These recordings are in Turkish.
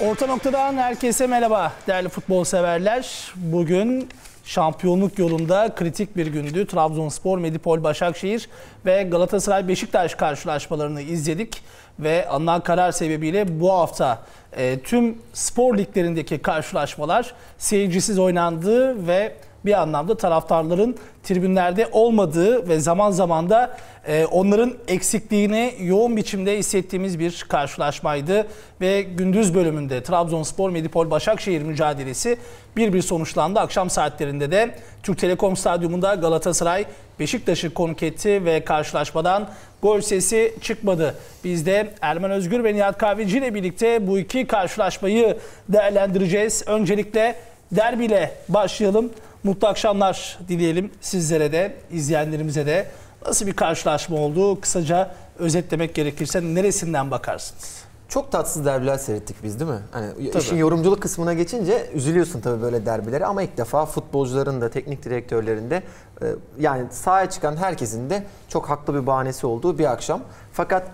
Orta noktadan herkese merhaba değerli futbol severler. Bugün şampiyonluk yolunda kritik bir gündü. Trabzonspor, Medipol, Başakşehir ve Galatasaray Beşiktaş karşılaşmalarını izledik ve alınan karar sebebiyle bu hafta e, tüm spor liglerindeki karşılaşmalar seyircisiz oynandı ve bir anlamda taraftarların tribünlerde olmadığı ve zaman zaman da e, onların eksikliğini yoğun biçimde hissettiğimiz bir karşılaşmaydı. Ve gündüz bölümünde Trabzonspor Medipol Başakşehir mücadelesi bir bir sonuçlandı. Akşam saatlerinde de Türk Telekom Stadyumunda Galatasaray Beşiktaş'ı konuk etti ve karşılaşmadan gol sesi çıkmadı. Biz de Erman Özgür ve Nihat Kahveci ile birlikte bu iki karşılaşmayı değerlendireceğiz. Öncelikle derbiyle başlayalım. Mutlu akşamlar dileyelim sizlere de, izleyenlerimize de. Nasıl bir karşılaşma oldu? Kısaca özetlemek gerekirse neresinden bakarsınız? Çok tatsız derbiler seyrettik biz değil mi? Hani tabii. işin yorumculuk kısmına geçince üzülüyorsun tabii böyle derbilere ama ilk defa futbolcuların da teknik direktörlerin de e, yani sahaya çıkan herkesin de çok haklı bir bahanesi olduğu bir akşam. Fakat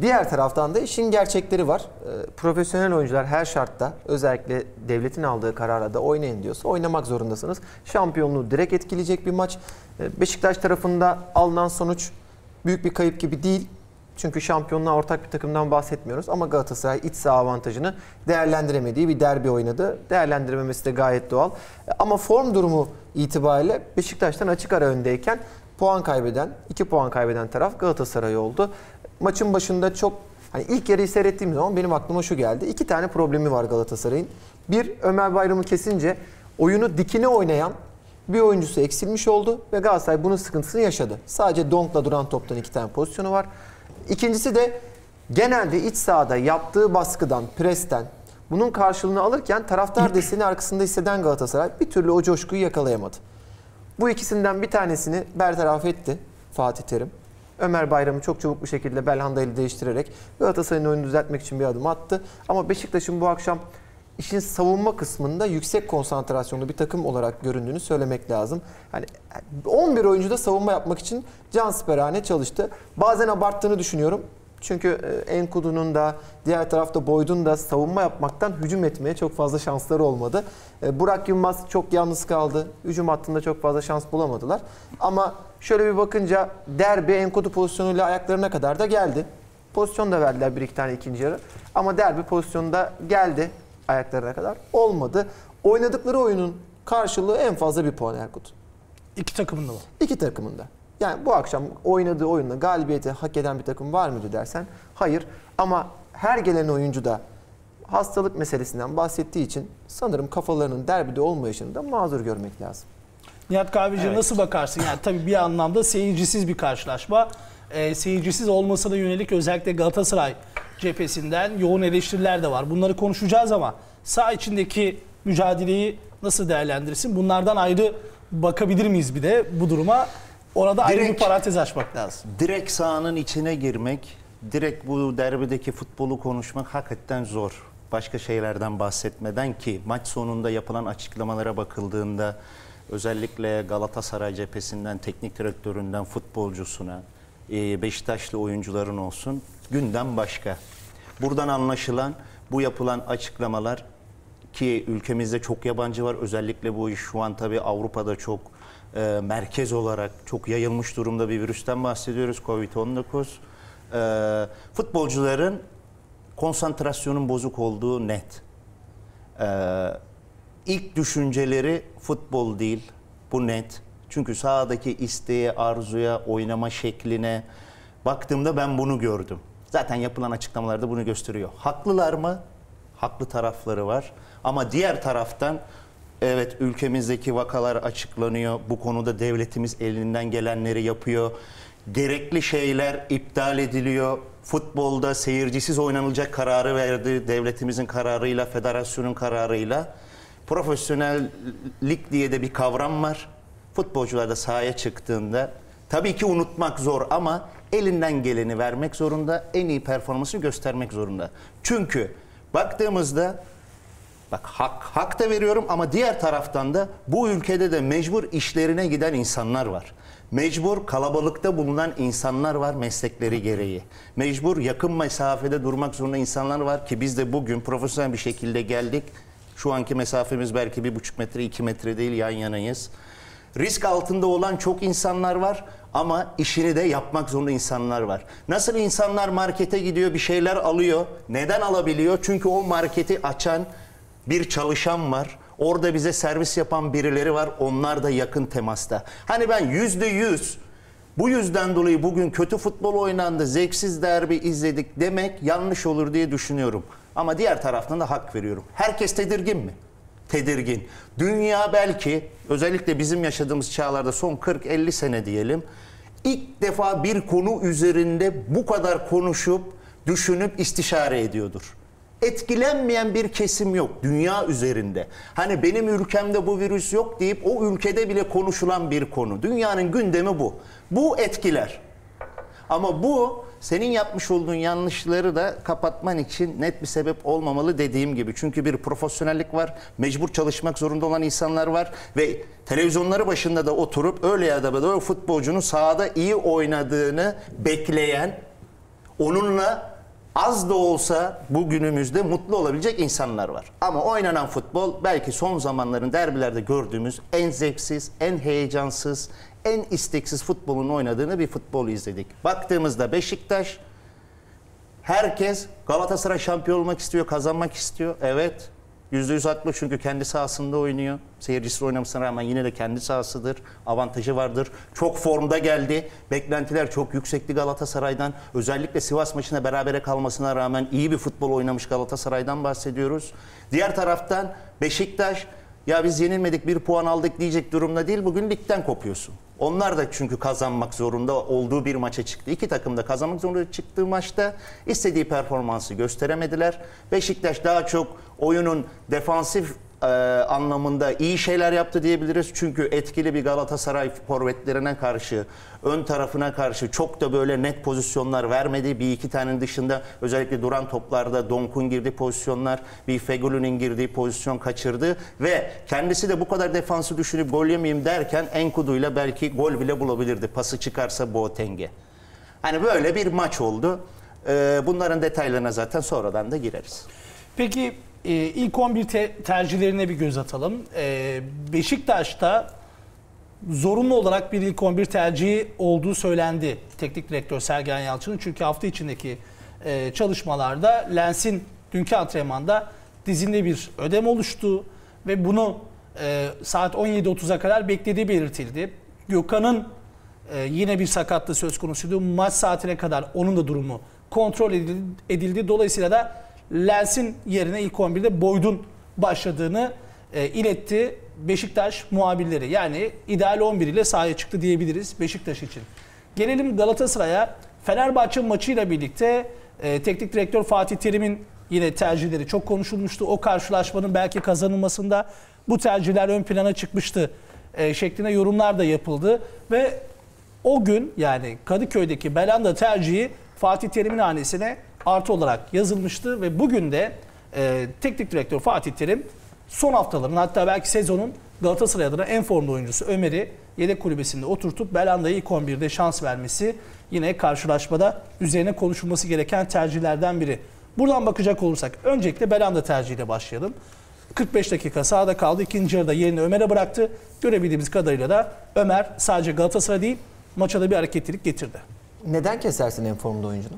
Diğer taraftan da işin gerçekleri var. E, profesyonel oyuncular her şartta özellikle devletin aldığı karara da oynayın diyorsa oynamak zorundasınız. Şampiyonluğu direkt etkileyecek bir maç. E, Beşiktaş tarafında alınan sonuç büyük bir kayıp gibi değil. Çünkü şampiyonluğa ortak bir takımdan bahsetmiyoruz. Ama Galatasaray iç saha avantajını değerlendiremediği bir derbi oynadı. Değerlendirememesi de gayet doğal. E, ama form durumu itibariyle Beşiktaş'tan açık ara öndeyken puan kaybeden, 2 puan kaybeden taraf Galatasaray oldu maçın başında çok hani ilk yarıyı seyrettiğim zaman benim aklıma şu geldi. İki tane problemi var Galatasaray'ın. Bir Ömer Bayram'ı kesince oyunu dikine oynayan bir oyuncusu eksilmiş oldu ve Galatasaray bunun sıkıntısını yaşadı. Sadece Donk'la duran toptan iki tane pozisyonu var. İkincisi de genelde iç sahada yaptığı baskıdan, presten bunun karşılığını alırken taraftar desteğini arkasında hisseden Galatasaray bir türlü o coşkuyu yakalayamadı. Bu ikisinden bir tanesini bertaraf etti Fatih Terim. Ömer Bayram'ı çok çabuk bir şekilde Belhanda ile değiştirerek Galatasaray'ın oyunu düzeltmek için bir adım attı. Ama Beşiktaş'ın bu akşam işin savunma kısmında yüksek konsantrasyonlu bir takım olarak göründüğünü söylemek lazım. Hani 11 oyuncu da savunma yapmak için can siperhane çalıştı. Bazen abarttığını düşünüyorum. Çünkü e, Enkudu'nun da diğer tarafta Boyd'un da savunma yapmaktan hücum etmeye çok fazla şansları olmadı. E, Burak Yılmaz çok yalnız kaldı. Hücum hattında çok fazla şans bulamadılar. Ama şöyle bir bakınca derbi Enkudu pozisyonuyla ayaklarına kadar da geldi. Pozisyon da verdiler bir iki tane ikinci yarı. Ama derbi pozisyonunda geldi ayaklarına kadar. Olmadı. Oynadıkları oyunun karşılığı en fazla bir puan Erkut. İki takımında mı? İki takımında. Yani bu akşam oynadığı oyunla galibiyeti hak eden bir takım var mıydı dersen hayır. Ama her gelen oyuncu da hastalık meselesinden bahsettiği için sanırım kafalarının derbide olmayışını da mazur görmek lazım. Nihat Kahveci evet. nasıl bakarsın? Yani tabii bir anlamda seyircisiz bir karşılaşma. E, seyircisiz olmasına yönelik özellikle Galatasaray cephesinden yoğun eleştiriler de var. Bunları konuşacağız ama sağ içindeki mücadeleyi nasıl değerlendirirsin? Bunlardan ayrı bakabilir miyiz bir de bu duruma? Orada direkt, ayrı bir parantez açmak lazım. Direkt sahanın içine girmek, direkt bu derbideki futbolu konuşmak hakikaten zor. Başka şeylerden bahsetmeden ki maç sonunda yapılan açıklamalara bakıldığında özellikle Galatasaray cephesinden, teknik direktöründen futbolcusuna, e, Beşiktaşlı oyuncuların olsun gündem başka. Buradan anlaşılan bu yapılan açıklamalar ki ülkemizde çok yabancı var. Özellikle bu iş şu an tabii Avrupa'da çok e, merkez olarak çok yayılmış durumda bir virüsten bahsediyoruz. Covid-19. E, futbolcuların konsantrasyonun bozuk olduğu net. E, ilk düşünceleri futbol değil. Bu net. Çünkü sahadaki isteğe, arzuya, oynama şekline baktığımda ben bunu gördüm. Zaten yapılan açıklamalarda bunu gösteriyor. Haklılar mı? Haklı tarafları var. Ama diğer taraftan Evet ülkemizdeki vakalar açıklanıyor. Bu konuda devletimiz elinden gelenleri yapıyor. Gerekli şeyler iptal ediliyor. Futbolda seyircisiz oynanılacak kararı verdi. Devletimizin kararıyla, federasyonun kararıyla. Profesyonellik diye de bir kavram var. Futbolcular da sahaya çıktığında tabii ki unutmak zor ama elinden geleni vermek zorunda. En iyi performansı göstermek zorunda. Çünkü baktığımızda Bak hak, hak da veriyorum ama diğer taraftan da bu ülkede de mecbur işlerine giden insanlar var. Mecbur kalabalıkta bulunan insanlar var meslekleri gereği. Mecbur yakın mesafede durmak zorunda insanlar var ki biz de bugün profesyonel bir şekilde geldik. Şu anki mesafemiz belki bir buçuk metre, iki metre değil yan yanayız. Risk altında olan çok insanlar var ama işini de yapmak zorunda insanlar var. Nasıl insanlar markete gidiyor bir şeyler alıyor. Neden alabiliyor? Çünkü o marketi açan bir çalışan var. Orada bize servis yapan birileri var. Onlar da yakın temasta. Hani ben yüzde yüz bu yüzden dolayı bugün kötü futbol oynandı, zevksiz derbi izledik demek yanlış olur diye düşünüyorum. Ama diğer taraftan da hak veriyorum. Herkes tedirgin mi? Tedirgin. Dünya belki özellikle bizim yaşadığımız çağlarda son 40-50 sene diyelim ilk defa bir konu üzerinde bu kadar konuşup düşünüp istişare ediyordur etkilenmeyen bir kesim yok dünya üzerinde. Hani benim ülkemde bu virüs yok deyip o ülkede bile konuşulan bir konu. Dünyanın gündemi bu. Bu etkiler. Ama bu senin yapmış olduğun yanlışları da kapatman için net bir sebep olmamalı dediğim gibi. Çünkü bir profesyonellik var, mecbur çalışmak zorunda olan insanlar var ve televizyonları başında da oturup öyle ya da böyle o futbolcunun sahada iyi oynadığını bekleyen, onunla az da olsa bugünümüzde mutlu olabilecek insanlar var. Ama oynanan futbol belki son zamanların derbilerde gördüğümüz en zevksiz, en heyecansız, en isteksiz futbolun oynadığını bir futbol izledik. Baktığımızda Beşiktaş herkes Galatasaray şampiyon olmak istiyor, kazanmak istiyor. Evet. %100 haklı çünkü kendi sahasında oynuyor. Seyircisi oynamasına rağmen yine de kendi sahasıdır. Avantajı vardır. Çok formda geldi. Beklentiler çok yüksekti Galatasaray'dan. Özellikle Sivas maçına berabere kalmasına rağmen iyi bir futbol oynamış Galatasaray'dan bahsediyoruz. Diğer taraftan Beşiktaş ya biz yenilmedik bir puan aldık diyecek durumda değil. Bugün ligden kopuyorsun. Onlar da çünkü kazanmak zorunda olduğu bir maça çıktı. İki takım da kazanmak zorunda çıktığı maçta istediği performansı gösteremediler. Beşiktaş daha çok oyunun defansif e, anlamında iyi şeyler yaptı diyebiliriz. Çünkü etkili bir Galatasaray forvetlerine karşı, ön tarafına karşı çok da böyle net pozisyonlar vermedi. Bir iki tanenin dışında özellikle duran toplarda Donk'un girdiği pozisyonlar, bir Fegül'ün girdiği pozisyon kaçırdı. Ve kendisi de bu kadar defansı düşünüp gol yemeyeyim derken Enkudu'yla belki gol bile bulabilirdi. Pası çıkarsa Boateng'e. Hani böyle bir maç oldu. E, bunların detaylarına zaten sonradan da gireriz. Peki e, ilk 11 te- tercihlerine bir göz atalım. E, Beşiktaş'ta zorunlu olarak bir ilk 11 tercihi olduğu söylendi teknik direktör Sergen Yalçın'ın. Çünkü hafta içindeki e, çalışmalarda Lens'in dünkü antrenmanda dizinde bir ödem oluştu ve bunu e, saat 17.30'a kadar beklediği belirtildi. Gökhan'ın e, yine bir sakatlığı söz konusuydu. Maç saatine kadar onun da durumu kontrol edildi. edildi. Dolayısıyla da Lens'in yerine ilk 11'de Boyd'un başladığını e, iletti Beşiktaş muhabirleri. Yani ideal 11 ile sahaya çıktı diyebiliriz Beşiktaş için. Gelelim Galatasaray'a. Fenerbahçe maçıyla birlikte e, teknik direktör Fatih Terim'in yine tercihleri çok konuşulmuştu. O karşılaşmanın belki kazanılmasında bu tercihler ön plana çıkmıştı e, şeklinde yorumlar da yapıldı. Ve o gün yani Kadıköy'deki Belanda tercihi Fatih Terim'in hanesine artı olarak yazılmıştı ve bugün de e, teknik direktör Fatih Terim son haftaların hatta belki sezonun Galatasaray adına en formda oyuncusu Ömer'i yedek kulübesinde oturtup Belanda'ya ilk 11'de şans vermesi yine karşılaşmada üzerine konuşulması gereken tercihlerden biri. Buradan bakacak olursak öncelikle Belanda tercihiyle başlayalım. 45 dakika sahada kaldı. İkinci yarıda yerini Ömer'e bıraktı. Görebildiğimiz kadarıyla da Ömer sadece Galatasaray değil maça da bir hareketlilik getirdi. Neden kesersin en formda oyuncunu?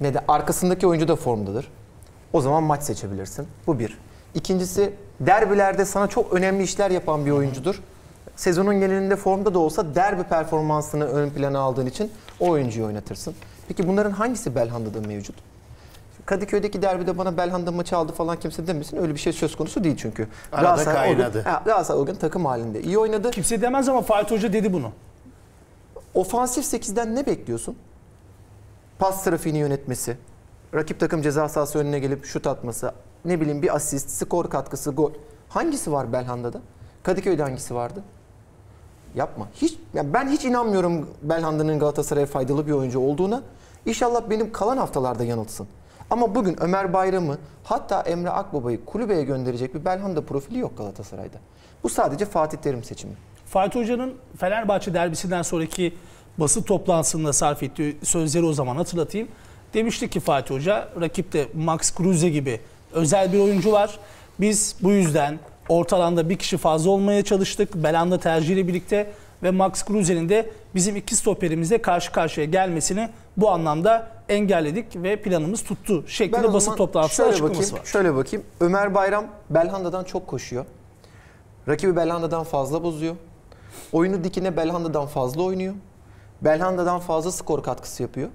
Neden? Arkasındaki oyuncu da formdadır. O zaman maç seçebilirsin. Bu bir. İkincisi derbilerde sana çok önemli işler yapan bir oyuncudur. Sezonun genelinde formda da olsa derbi performansını ön plana aldığın için o oyuncuyu oynatırsın. Peki bunların hangisi Belhanda'da mevcut? Kadıköy'deki derbide bana Belhanda maçı aldı falan kimse demesin. Öyle bir şey söz konusu değil çünkü. Arada Galatasaray o gün- kaynadı. Galatasaray o gün takım halinde iyi oynadı. Kimse demez ama Fatih Hoca dedi bunu. Ofansif 8'den ne bekliyorsun? Pas trafiğini yönetmesi, rakip takım ceza sahası önüne gelip şut atması, ne bileyim bir asist, skor katkısı, gol. Hangisi var Belhanda'da? Kadıköy'de hangisi vardı? Yapma. Hiç yani ben hiç inanmıyorum Belhanda'nın Galatasaray'a faydalı bir oyuncu olduğuna. İnşallah benim kalan haftalarda yanılsın. Ama bugün Ömer Bayram'ı hatta Emre Akbaba'yı kulübeye gönderecek bir Belhanda profili yok Galatasaray'da. Bu sadece Fatih Terim seçimi. Fatih Hoca'nın Fenerbahçe derbisinden sonraki basın toplantısında sarf ettiği sözleri o zaman hatırlatayım. Demişti ki Fatih Hoca rakipte Max Kruse gibi özel bir oyuncu var. Biz bu yüzden orta alanda bir kişi fazla olmaya çalıştık. Belanda tercihiyle birlikte ve Max Kruse'nin de bizim iki stoperimizle karşı karşıya gelmesini bu anlamda engelledik ve planımız tuttu şeklinde basın toplantısında açıklaması bakayım, var. Şöyle bakayım. Ömer Bayram Belhanda'dan çok koşuyor. Rakibi Belhanda'dan fazla bozuyor. Oyunu dikine Belhanda'dan fazla oynuyor. Belhanda'dan fazla skor katkısı yapıyor.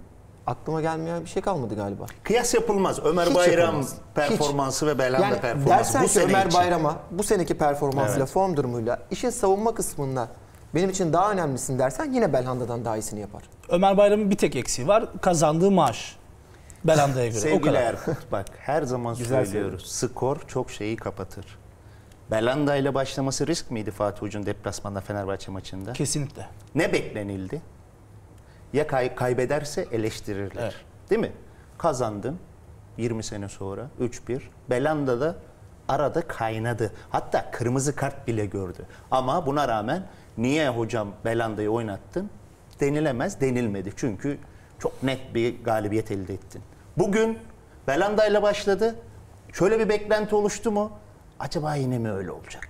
Aklıma gelmeyen bir şey kalmadı galiba. Kıyas yapılmaz. Ömer Hiç Bayram yapılmaz. performansı ve Belhanda Yani performansı dersen bu ki sene Ömer için. Bayram'a bu seneki performansıyla, Evet. form durumuyla, işin savunma kısmında benim için daha önemlisin dersen yine Belhanda'dan daha iyisini yapar. Ömer Bayram'ın bir tek eksiği var. Kazandığı maaş. Belanda'ya göre. o Sevgili kadar. Erkut bak her zaman Güzel söylüyoruz. Skor çok şeyi kapatır. Belanda ile başlaması risk miydi Fatih Hoca'nın deplasmanda Fenerbahçe maçında? Kesinlikle. Ne beklenildi? Ya kay- kaybederse eleştirirler. Evet. Değil mi? Kazandın 20 sene sonra 3-1. Belanda da arada kaynadı. Hatta kırmızı kart bile gördü. Ama buna rağmen niye hocam Belanda'yı oynattın? Denilemez, denilmedi. Çünkü çok net bir galibiyet elde ettin. Bugün Belanda ile başladı. Şöyle bir beklenti oluştu mu? Acaba yine mi öyle olacak?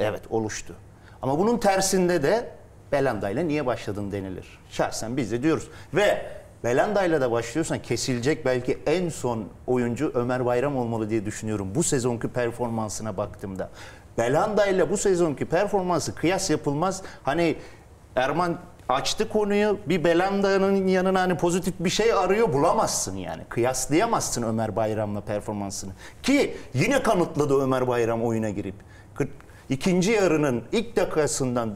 Evet oluştu. Ama bunun tersinde de Belanda ile niye başladın denilir. Şahsen biz de diyoruz. Ve Belanda ile de başlıyorsan kesilecek belki en son oyuncu Ömer Bayram olmalı diye düşünüyorum. Bu sezonki performansına baktığımda. Belanda ile bu sezonki performansı kıyas yapılmaz. Hani Erman açtı konuyu bir Belanda'nın yanına hani pozitif bir şey arıyor bulamazsın yani. Kıyaslayamazsın Ömer Bayram'la performansını. Ki yine kanıtladı Ömer Bayram oyuna girip. Kırk- İkinci yarının ilk dakikasından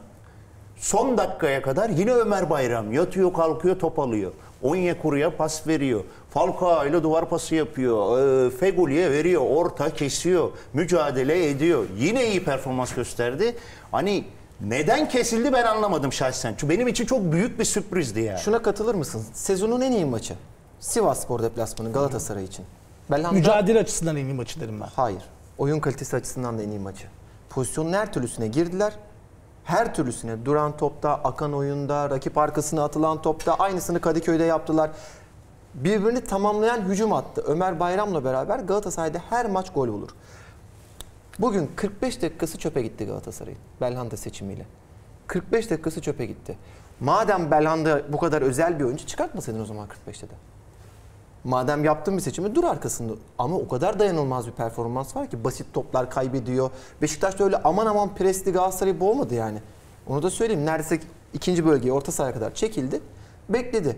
son dakikaya kadar yine Ömer Bayram yatıyor kalkıyor top alıyor. Onyekuru'ya pas veriyor. Falcao ile duvar pası yapıyor. Ee, Fegüli'ye veriyor. Orta kesiyor. Mücadele ediyor. Yine iyi performans gösterdi. Hani neden kesildi ben anlamadım şahsen. Çünkü benim için çok büyük bir sürprizdi yani. Şuna katılır mısın? Sezonun en iyi maçı. Sivas Spor deplasmanı Galatasaray için. Belhanda Mücadele açısından en iyi maçı derim ben. Hayır. Oyun kalitesi açısından da en iyi maçı. Pozisyonun her türlüsüne girdiler. Her türlüsüne duran topta, akan oyunda, rakip arkasına atılan topta aynısını Kadıköy'de yaptılar. Birbirini tamamlayan hücum attı. Ömer Bayram'la beraber Galatasaray'da her maç gol olur. Bugün 45 dakikası çöpe gitti Galatasaray'ın Belhanda seçimiyle. 45 dakikası çöpe gitti. Madem Belhanda bu kadar özel bir oyuncu çıkartmasaydın o zaman 45'te de. Madem yaptın bir seçimi dur arkasında. Ama o kadar dayanılmaz bir performans var ki basit toplar kaybediyor. Beşiktaş'ta öyle aman aman presli Galatasaray'ı boğmadı yani. Onu da söyleyeyim. Neredeyse ikinci bölgeye orta sahaya kadar çekildi. Bekledi.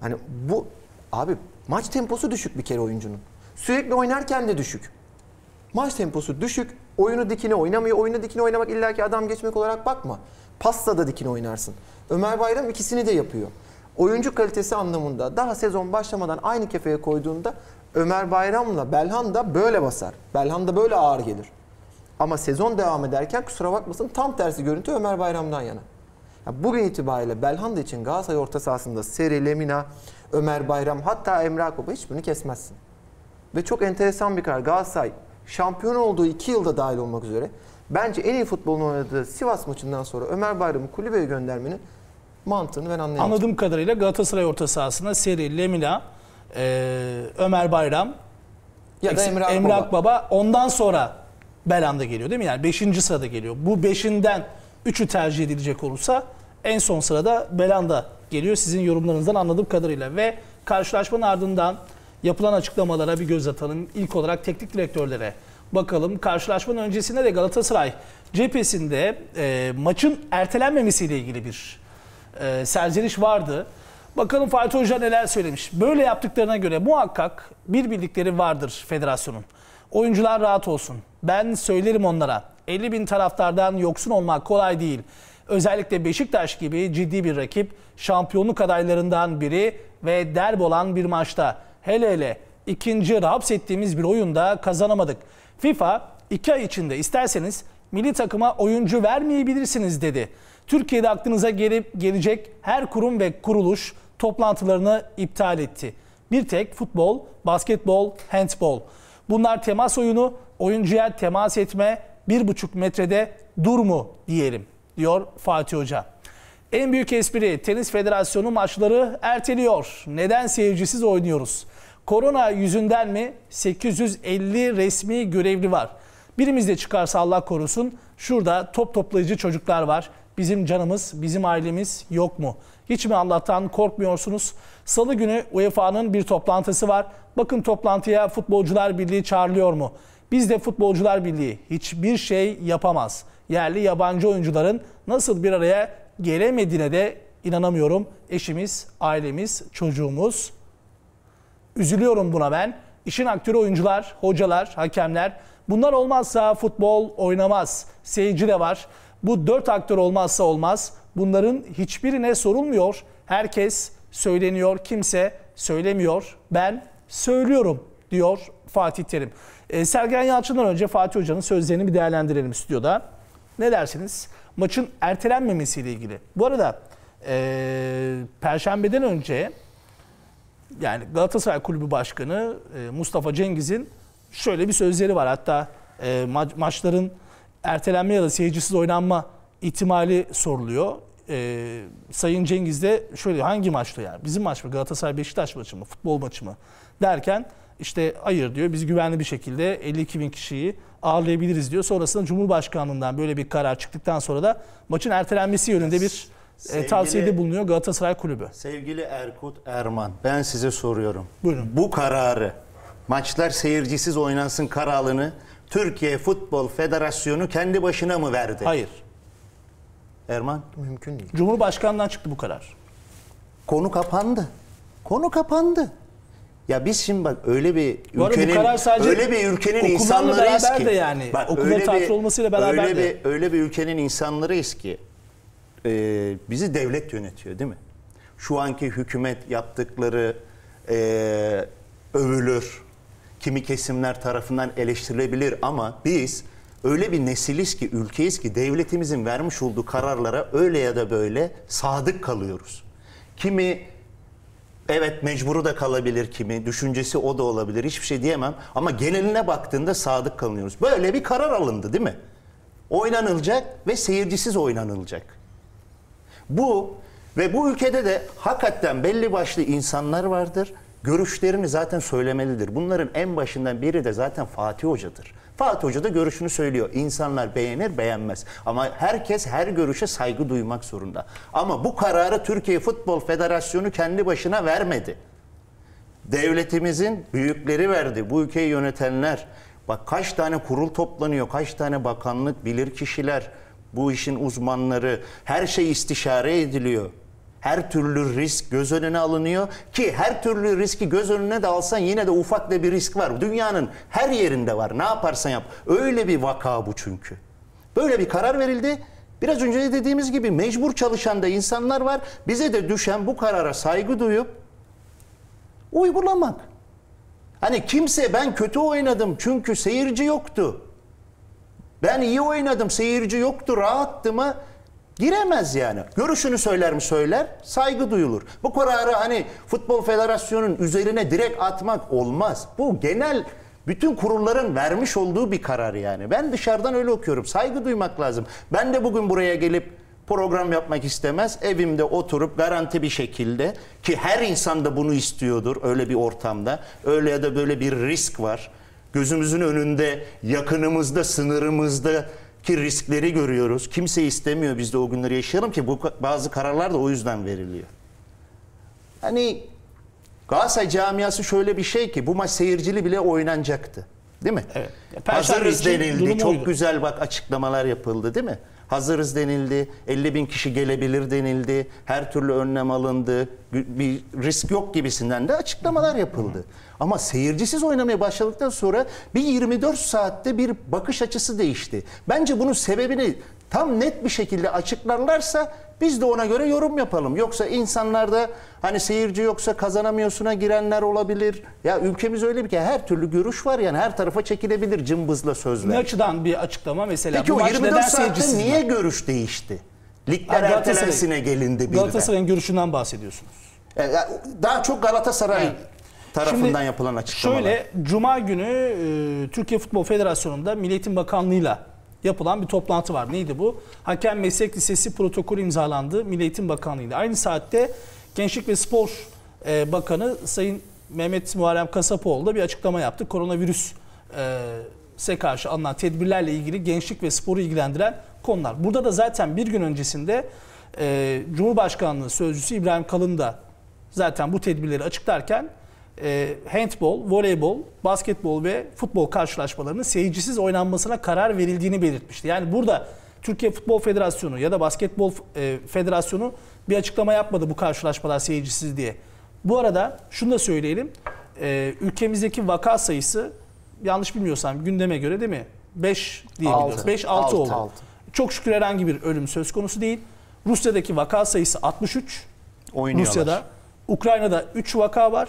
Hani bu abi maç temposu düşük bir kere oyuncunun. Sürekli oynarken de düşük. Maç temposu düşük. Oyunu dikine oynamıyor. Oyunu dikine oynamak illaki adam geçmek olarak bakma. Pasta da dikine oynarsın. Ömer Bayram ikisini de yapıyor. Oyuncu kalitesi anlamında daha sezon başlamadan aynı kefeye koyduğunda Ömer Bayram'la Belhanda böyle basar. Belhanda böyle ağır gelir. Ama sezon devam ederken kusura bakmasın tam tersi görüntü Ömer Bayram'dan yana. Ya bugün itibariyle Belhanda için Galatasaray orta sahasında Seri, Lemina, Ömer Bayram hatta Emre Akbaba hiçbirini kesmezsin. Ve çok enteresan bir karar. Galatasaray şampiyon olduğu iki yılda dahil olmak üzere bence en iyi futbolunu oynadığı Sivas maçından sonra Ömer Bayram'ı kulübeye göndermenin mantığını ben anlayamadım. Anladığım kadarıyla Galatasaray orta sahasında Seri, Lemina, e, Ömer Bayram, Ya da eksik- Emre Akbaba. Emre Akbaba ondan sonra Belanda geliyor değil mi? Yani 5. sırada geliyor. Bu 5'inden 3'ü tercih edilecek olursa en son sırada Belanda geliyor sizin yorumlarınızdan anladığım kadarıyla. Ve karşılaşmanın ardından yapılan açıklamalara bir göz atalım. İlk olarak teknik direktörlere bakalım. Karşılaşmanın öncesinde de Galatasaray cephesinde e, maçın ertelenmemesiyle ilgili bir e, serzeniş vardı. Bakalım Fatih Hoca neler söylemiş. Böyle yaptıklarına göre muhakkak bir bildikleri vardır federasyonun. Oyuncular rahat olsun. Ben söylerim onlara. 50 bin taraftardan yoksun olmak kolay değil. Özellikle Beşiktaş gibi ciddi bir rakip, şampiyonluk adaylarından biri ve derb olan bir maçta. Hele hele ikinci yarı hapsettiğimiz bir oyunda kazanamadık. FIFA iki ay içinde isterseniz milli takıma oyuncu vermeyebilirsiniz dedi. Türkiye'de aklınıza gelip gelecek her kurum ve kuruluş toplantılarını iptal etti. Bir tek futbol, basketbol, handbol. Bunlar temas oyunu, oyuncuya temas etme, bir buçuk metrede dur mu diyelim diyor Fatih Hoca. En büyük espri Tenis Federasyonu maçları erteliyor. Neden seyircisiz oynuyoruz? Korona yüzünden mi 850 resmi görevli var. Birimiz de çıkarsa Allah korusun şurada top toplayıcı çocuklar var. Bizim canımız, bizim ailemiz yok mu? Hiç mi Allah'tan korkmuyorsunuz? Salı günü UEFA'nın bir toplantısı var. Bakın toplantıya Futbolcular Birliği çağrılıyor mu? Biz de Futbolcular Birliği hiçbir şey yapamaz. Yerli yabancı oyuncuların nasıl bir araya gelemediğine de inanamıyorum. Eşimiz, ailemiz, çocuğumuz. Üzülüyorum buna ben. İşin aktörü oyuncular, hocalar, hakemler. Bunlar olmazsa futbol oynamaz. Seyirci de var. Bu dört aktör olmazsa olmaz. Bunların hiçbirine sorulmuyor. Herkes söyleniyor, kimse söylemiyor. Ben söylüyorum diyor Fatih Terim. E, Sergen Yalçın'dan önce Fatih Hoca'nın sözlerini bir değerlendirelim stüdyoda. Ne dersiniz? Maçın ertelenmemesiyle ilgili. Bu arada e, Perşembeden önce yani Galatasaray Kulübü Başkanı e, Mustafa Cengiz'in şöyle bir sözleri var. Hatta e, ma- maçların ertelenme ya da seyircisiz oynanma ihtimali soruluyor. E, Sayın Cengiz de şöyle hangi maçta yani bizim maç mı Galatasaray Beşiktaş maçı mı futbol maçı mı derken işte hayır diyor biz güvenli bir şekilde 52 bin kişiyi ağırlayabiliriz diyor. Sonrasında Cumhurbaşkanlığından böyle bir karar çıktıktan sonra da maçın ertelenmesi yönünde bir e, Sevgili- tavsiyede bulunuyor Galatasaray Kulübü. Sevgili Erkut Erman, ben size soruyorum. Buyurun. Bu kararı, maçlar seyircisiz oynansın kararını Türkiye Futbol Federasyonu kendi başına mı verdi? Hayır. Erman, Mümkün değil. Cumhurbaşkanından çıktı bu karar. konu kapandı. Konu kapandı. Ya biz şimdi bak öyle bir ülkenin öyle bir ülkenin insanlarıyız ki. de yani, okulların öyle tatil bir- olmasıyla beraber öyle de. bir öyle bir ülkenin insanlarıyız ki e, bizi devlet yönetiyor değil mi? Şu anki hükümet yaptıkları e, övülür. Kimi kesimler tarafından eleştirilebilir ama biz öyle bir nesiliz ki ülkeyiz ki devletimizin vermiş olduğu kararlara öyle ya da böyle sadık kalıyoruz. Kimi Evet mecburu da kalabilir kimi, düşüncesi o da olabilir, hiçbir şey diyemem. Ama geneline baktığında sadık kalınıyoruz. Böyle bir karar alındı değil mi? Oynanılacak ve seyircisiz oynanılacak. Bu ve bu ülkede de hakikaten belli başlı insanlar vardır. Görüşlerini zaten söylemelidir. Bunların en başından biri de zaten Fatih Hoca'dır. Fatih Hoca da görüşünü söylüyor. İnsanlar beğenir beğenmez. Ama herkes her görüşe saygı duymak zorunda. Ama bu kararı Türkiye Futbol Federasyonu kendi başına vermedi. Devletimizin büyükleri verdi. Bu ülkeyi yönetenler. Bak kaç tane kurul toplanıyor, kaç tane bakanlık, bilir kişiler, bu işin uzmanları, her şey istişare ediliyor. Her türlü risk göz önüne alınıyor ki her türlü riski göz önüne de alsan yine de ufak da bir risk var. Dünyanın her yerinde var. Ne yaparsan yap. Öyle bir vaka bu çünkü. Böyle bir karar verildi. Biraz önce de dediğimiz gibi mecbur çalışan da insanlar var. Bize de düşen bu karara saygı duyup uygulamak. Hani kimse ben kötü oynadım çünkü seyirci yoktu. Ben iyi oynadım seyirci yoktu rahattı mı giremez yani. Görüşünü söyler mi söyler saygı duyulur. Bu kararı hani Futbol Federasyonu'nun üzerine direkt atmak olmaz. Bu genel bütün kurulların vermiş olduğu bir karar yani. Ben dışarıdan öyle okuyorum. Saygı duymak lazım. Ben de bugün buraya gelip program yapmak istemez. Evimde oturup garanti bir şekilde ki her insan da bunu istiyordur öyle bir ortamda. Öyle ya da böyle bir risk var. Gözümüzün önünde, yakınımızda, sınırımızda ki riskleri görüyoruz. Kimse istemiyor biz de o günleri yaşayalım ki bu bazı kararlar da o yüzden veriliyor. Hani Galatasaray camiası şöyle bir şey ki bu maç seyircili bile oynanacaktı. Değil mi? Evet. Hazırız denildi. Çok güzel bak açıklamalar yapıldı değil mi? Hazırız denildi. 50 bin kişi gelebilir denildi. Her türlü önlem alındı. Bir risk yok gibisinden de açıklamalar yapıldı. Ama seyircisiz oynamaya başladıktan sonra bir 24 saatte bir bakış açısı değişti. Bence bunun sebebini tam net bir şekilde açıklarlarsa biz de ona göre yorum yapalım. Yoksa insanlarda hani seyirci yoksa kazanamıyorsuna girenler olabilir. Ya ülkemiz öyle bir ki her türlü görüş var yani her tarafa çekilebilir cımbızla Ne sözler. açıdan bir açıklama mesela? Peki bu o maç 24 neden saatte niye var? görüş değişti? Ligler ertelensine gelindi birden. Galatasaray'ın görüşünden bahsediyorsunuz. E, Daha çok Galatasaray tarafından Şimdi yapılan açıklamalar. Şöyle Cuma günü e, Türkiye Futbol Federasyonu'nda Milli Eğitim Bakanlığı'yla yapılan bir toplantı var. Neydi bu? Hakem Meslek Lisesi protokolü imzalandı Milli Eğitim Bakanlığı'yla. Aynı saatte Gençlik ve Spor e, Bakanı Sayın Mehmet Muharrem Kasapoğlu da bir açıklama yaptı. Koronavirüs e, karşı alınan tedbirlerle ilgili gençlik ve sporu ilgilendiren konular. Burada da zaten bir gün öncesinde e, Cumhurbaşkanlığı Sözcüsü İbrahim Kalın da zaten bu tedbirleri açıklarken e, handball, voleybol, basketbol ve futbol karşılaşmalarının seyircisiz oynanmasına karar verildiğini belirtmişti. Yani burada Türkiye Futbol Federasyonu ya da Basketbol e, Federasyonu bir açıklama yapmadı bu karşılaşmalar seyircisiz diye. Bu arada şunu da söyleyelim. E, ülkemizdeki vaka sayısı yanlış bilmiyorsam gündeme göre değil mi? 5 diye biliyoruz. 5 Altı, 6 oldu. altı. Çok şükür herhangi bir ölüm söz konusu değil. Rusya'daki vaka sayısı 63. Oynuyorlar. Rusya'da. Ukrayna'da 3 vaka var.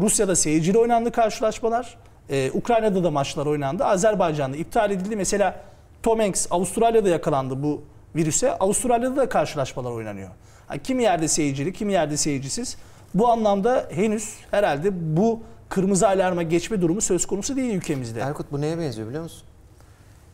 Rusya'da seyirciyle oynandı karşılaşmalar. Ee, Ukrayna'da da maçlar oynandı. Azerbaycan'da iptal edildi. Mesela Tom Hanks Avustralya'da yakalandı bu virüse. Avustralya'da da karşılaşmalar oynanıyor. Ha, kimi yerde seyircili, kimi yerde seyircisiz. Bu anlamda henüz herhalde bu kırmızı alarma geçme durumu söz konusu değil ülkemizde. Erkut bu neye benziyor biliyor musun?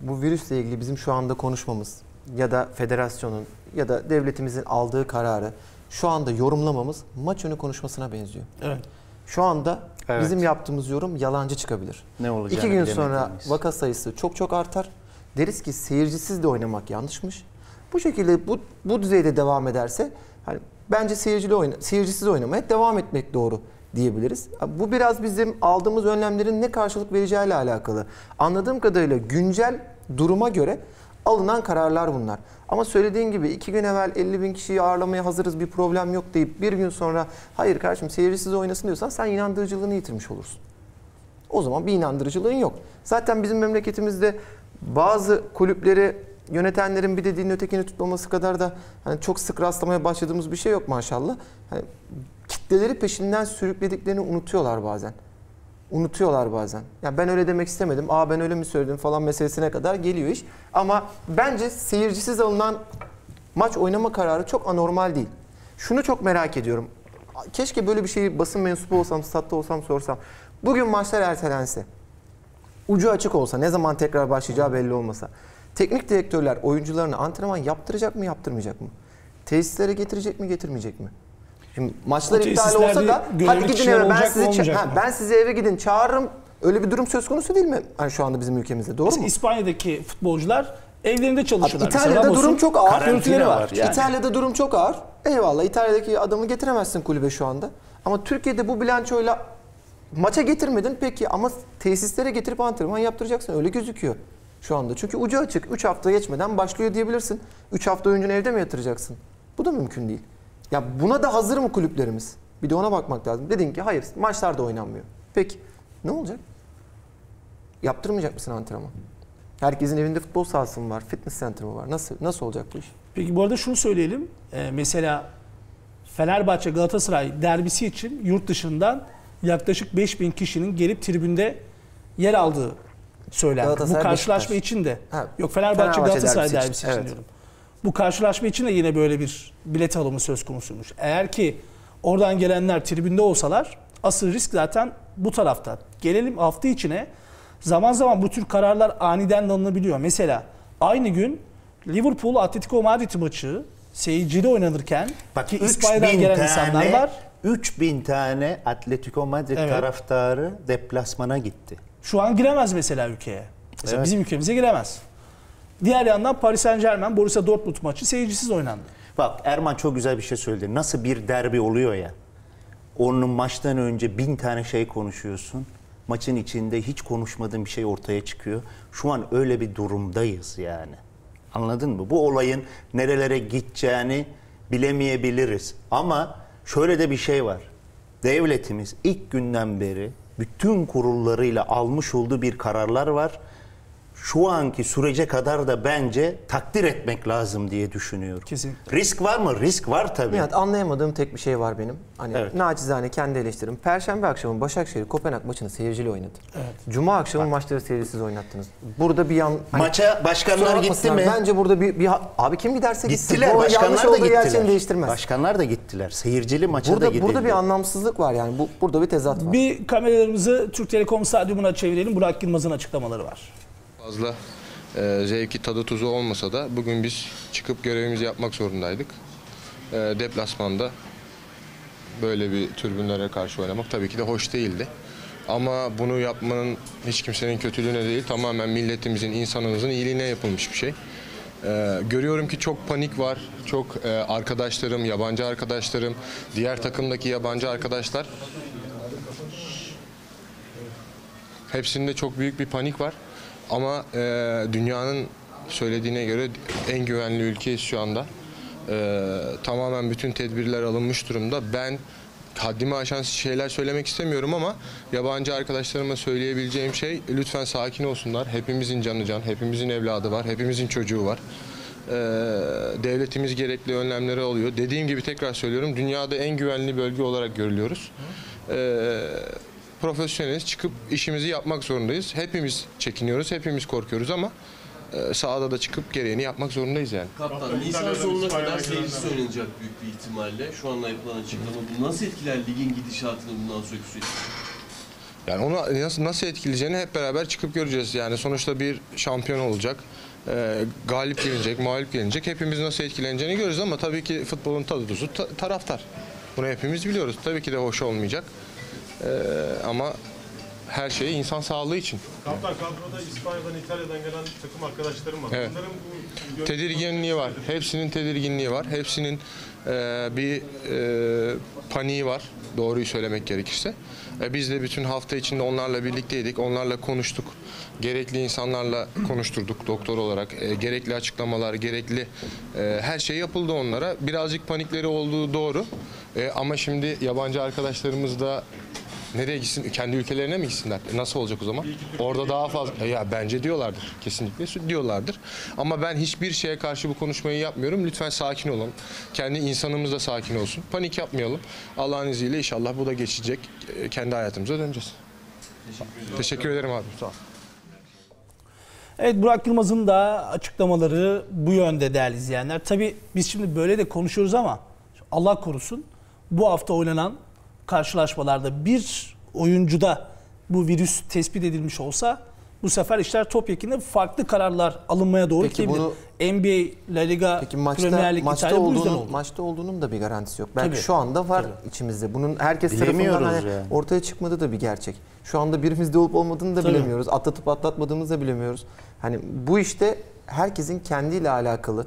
Bu virüsle ilgili bizim şu anda konuşmamız ya da federasyonun ya da devletimizin aldığı kararı şu anda yorumlamamız maç önü konuşmasına benziyor. Evet. Şu anda Evet. bizim yaptığımız yorum yalancı çıkabilir. Ne olacağını İki gün sonra vaka sayısı çok çok artar. Deriz ki seyircisiz de oynamak yanlışmış. Bu şekilde bu, bu düzeyde devam ederse hani bence seyircili oyna, seyircisiz oynamaya devam etmek doğru diyebiliriz. Bu biraz bizim aldığımız önlemlerin ne karşılık vereceğiyle alakalı. Anladığım kadarıyla güncel duruma göre alınan kararlar bunlar. Ama söylediğin gibi iki gün evvel 50 bin kişiyi ağırlamaya hazırız bir problem yok deyip bir gün sonra hayır kardeşim seyircisiz oynasın diyorsan sen inandırıcılığını yitirmiş olursun. O zaman bir inandırıcılığın yok. Zaten bizim memleketimizde bazı kulüpleri yönetenlerin bir dediğinin ötekini tutmaması kadar da hani çok sık rastlamaya başladığımız bir şey yok maşallah. Hani kitleleri peşinden sürüklediklerini unutuyorlar bazen. Unutuyorlar bazen. Ya ben öyle demek istemedim. Aa ben öyle mi söyledim falan meselesine kadar geliyor iş. Ama bence seyircisiz alınan maç oynama kararı çok anormal değil. Şunu çok merak ediyorum. Keşke böyle bir şeyi basın mensubu olsam, statta olsam sorsam. Bugün maçlar ertelense, ucu açık olsa, ne zaman tekrar başlayacağı belli olmasa. Teknik direktörler oyuncularına antrenman yaptıracak mı, yaptırmayacak mı? Tesislere getirecek mi, getirmeyecek mi? Şimdi maçlar iptal olsa da hadi gidin eve ben sizi ça- ha, ben sizi eve gidin çağırırım. Öyle bir durum söz konusu değil mi? Hani şu anda bizim ülkemizde doğru Mesela mu? İspanya'daki futbolcular evlerinde çalışıyorlar. İtalya'da Mesela durum çok ağır. Görüntüleri var. var. Yani. İtalya'da durum çok ağır. Eyvallah İtalya'daki adamı getiremezsin kulübe şu anda. Ama Türkiye'de bu bilançoyla maça getirmedin peki ama tesislere getirip antrenman yaptıracaksın. Öyle gözüküyor şu anda. Çünkü ucu açık. 3 hafta geçmeden başlıyor diyebilirsin. 3 hafta oyuncunu evde mi yatıracaksın? Bu da mümkün değil. Ya buna da hazır mı kulüplerimiz? Bir de ona bakmak lazım. Dedin ki hayır maçlar da oynanmıyor. Peki ne olacak? Yaptırmayacak mısın antrenman? Herkesin evinde futbol sahası mı var? Fitness center mı var? Nasıl nasıl olacak bu iş? Peki bu arada şunu söyleyelim. Ee, mesela Fenerbahçe Galatasaray derbisi için yurt dışından yaklaşık 5000 kişinin gelip tribünde yer aldığı söylendi. Bu karşılaşma Beşiktaş. için de. Ha, Yok Fenerbahçe, Fenerbahçe Galatasaray derbisi derbisi, için, evet. diyorum. Bu karşılaşma için de yine böyle bir bilet alımı söz konusuymuş. Eğer ki oradan gelenler tribünde olsalar asıl risk zaten bu tarafta. Gelelim hafta içine. Zaman zaman bu tür kararlar aniden alınabiliyor. Mesela aynı gün Liverpool Atletico Madrid maçı seyircili oynanırken Bak ki 3000 İspanya'dan gelen tane, insanlar var. 3000 tane Atletico Madrid Evet. taraftarı deplasmana gitti. Şu an giremez mesela ülkeye. Mesela Evet. bizim ülkemize giremez. Diğer yandan Paris Saint Germain Borussia Dortmund maçı seyircisiz oynandı. Bak Erman çok güzel bir şey söyledi. Nasıl bir derbi oluyor ya. Onun maçtan önce bin tane şey konuşuyorsun. Maçın içinde hiç konuşmadığın bir şey ortaya çıkıyor. Şu an öyle bir durumdayız yani. Anladın mı? Bu olayın nerelere gideceğini bilemeyebiliriz. Ama şöyle de bir şey var. Devletimiz ilk günden beri bütün kurullarıyla almış olduğu bir kararlar var. Şu anki sürece kadar da bence takdir etmek lazım diye düşünüyorum. Kesinlikle. Risk var mı? Risk var tabii. Nihat anlayamadığım tek bir şey var benim. Hani Evet. naçizane kendi eleştirim. Perşembe akşamı Başakşehir Kopenhag maçını seyircili oynadı. Cuma akşamı maçları seyircisiz oynattınız. Burada bir yan hani- Maça başkanlar gitti mi? Bence burada bir, bir abi kim giderse gitsin. Gittiler. Bu Başkanlar da gittiler. değiştirmez. Başkanlar da gittiler. Seyircili maça da burada gidildi. burada bir anlamsızlık var yani. Bu burada bir tezat var. Bir kameralarımızı Türk Telekom Stadyumuna çevirelim. Burak Yılmaz'ın açıklamaları var. Fazla e, zevki tadı tuzu olmasa da bugün biz çıkıp görevimizi yapmak zorundaydık. E, deplasmanda böyle bir tribünlere karşı oynamak tabii ki de hoş değildi. Ama bunu yapmanın hiç kimsenin kötülüğüne değil tamamen milletimizin, insanımızın iyiliğine yapılmış bir şey. E, görüyorum ki çok panik var. Çok e, arkadaşlarım, yabancı arkadaşlarım, diğer takımdaki yabancı arkadaşlar Hepsinde çok büyük bir panik var. Ama e, dünyanın söylediğine göre en güvenli ülkeyiz şu anda. E, tamamen bütün tedbirler alınmış durumda. Ben haddimi aşan şeyler söylemek istemiyorum ama yabancı arkadaşlarıma söyleyebileceğim şey lütfen sakin olsunlar. Hepimizin canı can, hepimizin evladı var, hepimizin çocuğu var. E, devletimiz gerekli önlemleri alıyor. Dediğim gibi tekrar söylüyorum dünyada en güvenli bölge olarak görülüyoruz. E, profesyoneliz. Çıkıp işimizi yapmak zorundayız. Hepimiz çekiniyoruz, hepimiz korkuyoruz ama e, sahada da çıkıp gereğini yapmak zorundayız yani. Kaptan, Nisan sonuna kadar seyircisi oynanacak büyük bir ihtimalle. Şu anda yapılan açıklama bu. Nasıl etkiler ligin gidişatını bundan sonraki süreç? Yani onu nasıl, nasıl etkileyeceğini hep beraber çıkıp göreceğiz. Yani sonuçta bir şampiyon olacak. E, galip gelinecek, mağlup gelinecek. Hepimiz nasıl etkileneceğini görürüz ama tabii ki futbolun tadı tuzu ta- taraftar. Bunu hepimiz biliyoruz. Tabii ki de hoş olmayacak. E, ama her şey insan sağlığı için. Kaptan kadroda İspanya'dan, İtalya'dan gelen takım arkadaşlarım var. Evet. Bunların bu Tedirginliği var. Hepsinin tedirginliği var. Hepsinin e, bir e, paniği var. Doğruyu söylemek gerekirse. E, biz de bütün hafta içinde onlarla birlikteydik. Onlarla konuştuk. Gerekli insanlarla konuşturduk doktor olarak. E, gerekli açıklamalar, gerekli e, her şey yapıldı onlara. Birazcık panikleri olduğu doğru. E, ama şimdi yabancı arkadaşlarımız da Nereye gitsin? Kendi ülkelerine mi gitsinler? E Nasıl olacak o zaman? Orada daha fazla... E Ya bence diyorlardır. Kesinlikle diyorlardır. Ama ben hiçbir şeye karşı bu konuşmayı yapmıyorum. Lütfen sakin olalım. Kendi insanımız da sakin olsun. Panik yapmayalım. Allah'ın izniyle inşallah bu da geçecek. E, Kendi hayatımıza döneceğiz. Teşekkür ederim abi. Sağ ol. Evet Burak Yılmaz'ın da açıklamaları bu yönde değerli izleyenler. Tabii biz şimdi böyle de konuşuyoruz ama Allah korusun bu hafta oynanan karşılaşmalarda bir oyuncuda bu virüs tespit edilmiş olsa bu sefer işler topyekinde farklı kararlar alınmaya doğru Peki gidebilir. bunu- NBA, La Liga, Peki maçta Premier Lig, maçta İtalya bu olduğunu oldu. maçta olduğunun da bir garantisi yok. Belki Tabii. şu anda var içimizde. Bunun herkes tarafından Bilemiyoruz hani yani. ortaya çıkmadığı da bir gerçek. Şu anda birimizde olup olmadığını da Tabii. bilemiyoruz. Atlatıp atlatmadığımızı da bilemiyoruz. Hani bu işte herkesin kendiyle alakalı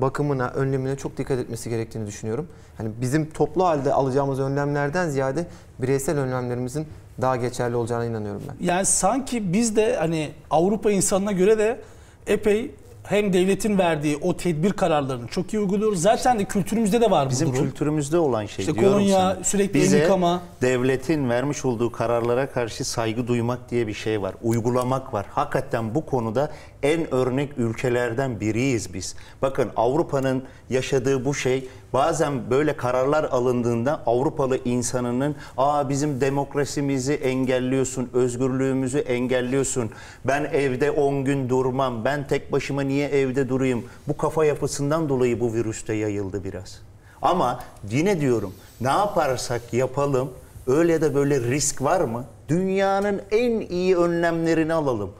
bakımına, önlemine çok dikkat etmesi gerektiğini düşünüyorum. Hani bizim toplu halde alacağımız önlemlerden ziyade bireysel önlemlerimizin daha geçerli olacağına inanıyorum ben. Yani sanki biz de hani Avrupa insanına göre de epey hem devletin verdiği o tedbir kararlarını çok iyi uyguluyoruz. Zaten de kültürümüzde de var Bizim bu durum. kültürümüzde olan şey İşte diyorum kolonya, sana. sürekli Bize yıkama. devletin vermiş olduğu kararlara karşı saygı duymak diye bir şey var. Uygulamak var. Hakikaten bu konuda en örnek ülkelerden biriyiz biz. Bakın Avrupa'nın yaşadığı bu şey bazen böyle kararlar alındığında Avrupalı insanının aa bizim demokrasimizi engelliyorsun, özgürlüğümüzü engelliyorsun. Ben evde 10 gün durmam. Ben tek başıma niye evde durayım? Bu kafa yapısından dolayı bu virüs de yayıldı biraz. Ama yine diyorum ne yaparsak yapalım öyle da böyle risk var mı? Dünyanın en iyi önlemlerini alalım.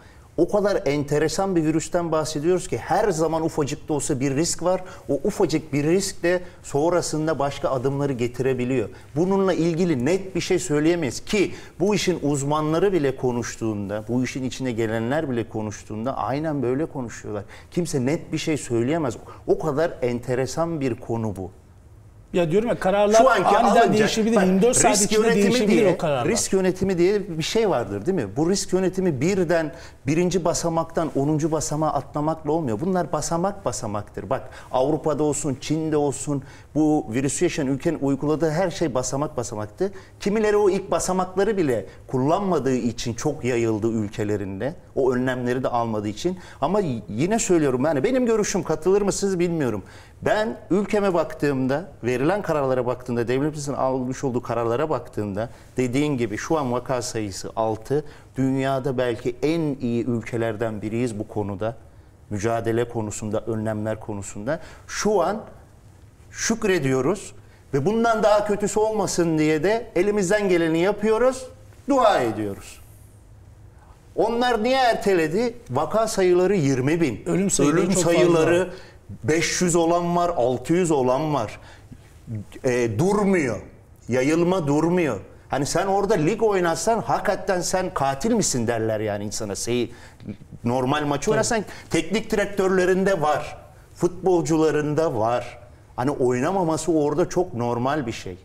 O kadar enteresan bir virüsten bahsediyoruz ki her zaman ufacık da olsa bir risk var. O ufacık bir risk de sonrasında başka adımları getirebiliyor. Bununla ilgili net bir şey söyleyemeyiz ki bu işin uzmanları bile konuştuğunda, bu işin içine gelenler bile konuştuğunda aynen böyle konuşuyorlar. Kimse net bir şey söyleyemez. O kadar enteresan bir konu bu. Ya diyorum ya kararlar Şu anki aniden alınacak, değişebilir. bak, 24 saat risk içinde yönetimi değişebilir diye, o kararlar. Risk yönetimi diye bir şey vardır değil mi? Bu risk yönetimi birden birinci basamaktan 10. basamağa atlamakla olmuyor. Bunlar basamak basamaktır. Bak Avrupa'da olsun, Çin'de olsun bu virüsü yaşayan ülkenin uyguladığı her şey basamak basamaktı. Kimileri o ilk basamakları bile kullanmadığı için çok yayıldı ülkelerinde. O önlemleri de almadığı için. Ama yine söylüyorum yani benim görüşüm katılır mısınız bilmiyorum. Ben ülkeme baktığımda, verilen kararlara baktığımda, devletimizin almış olduğu kararlara baktığımda dediğin gibi şu an vaka sayısı 6. Dünyada belki en iyi ülkelerden biriyiz bu konuda. Mücadele konusunda, önlemler konusunda. Şu an şükrediyoruz ve bundan daha kötüsü olmasın diye de elimizden geleni yapıyoruz, dua ediyoruz. Onlar niye erteledi? Vaka sayıları 20 bin. Ölüm sayıları çok sayıları 500 olan var, 600 olan var. E, durmuyor. Yayılma durmuyor. Hani sen orada lig oynatsan hakikaten sen katil misin derler yani insana. Seyir, normal maçı oynasan teknik direktörlerinde var. Futbolcularında var. Hani oynamaması orada çok normal bir şey.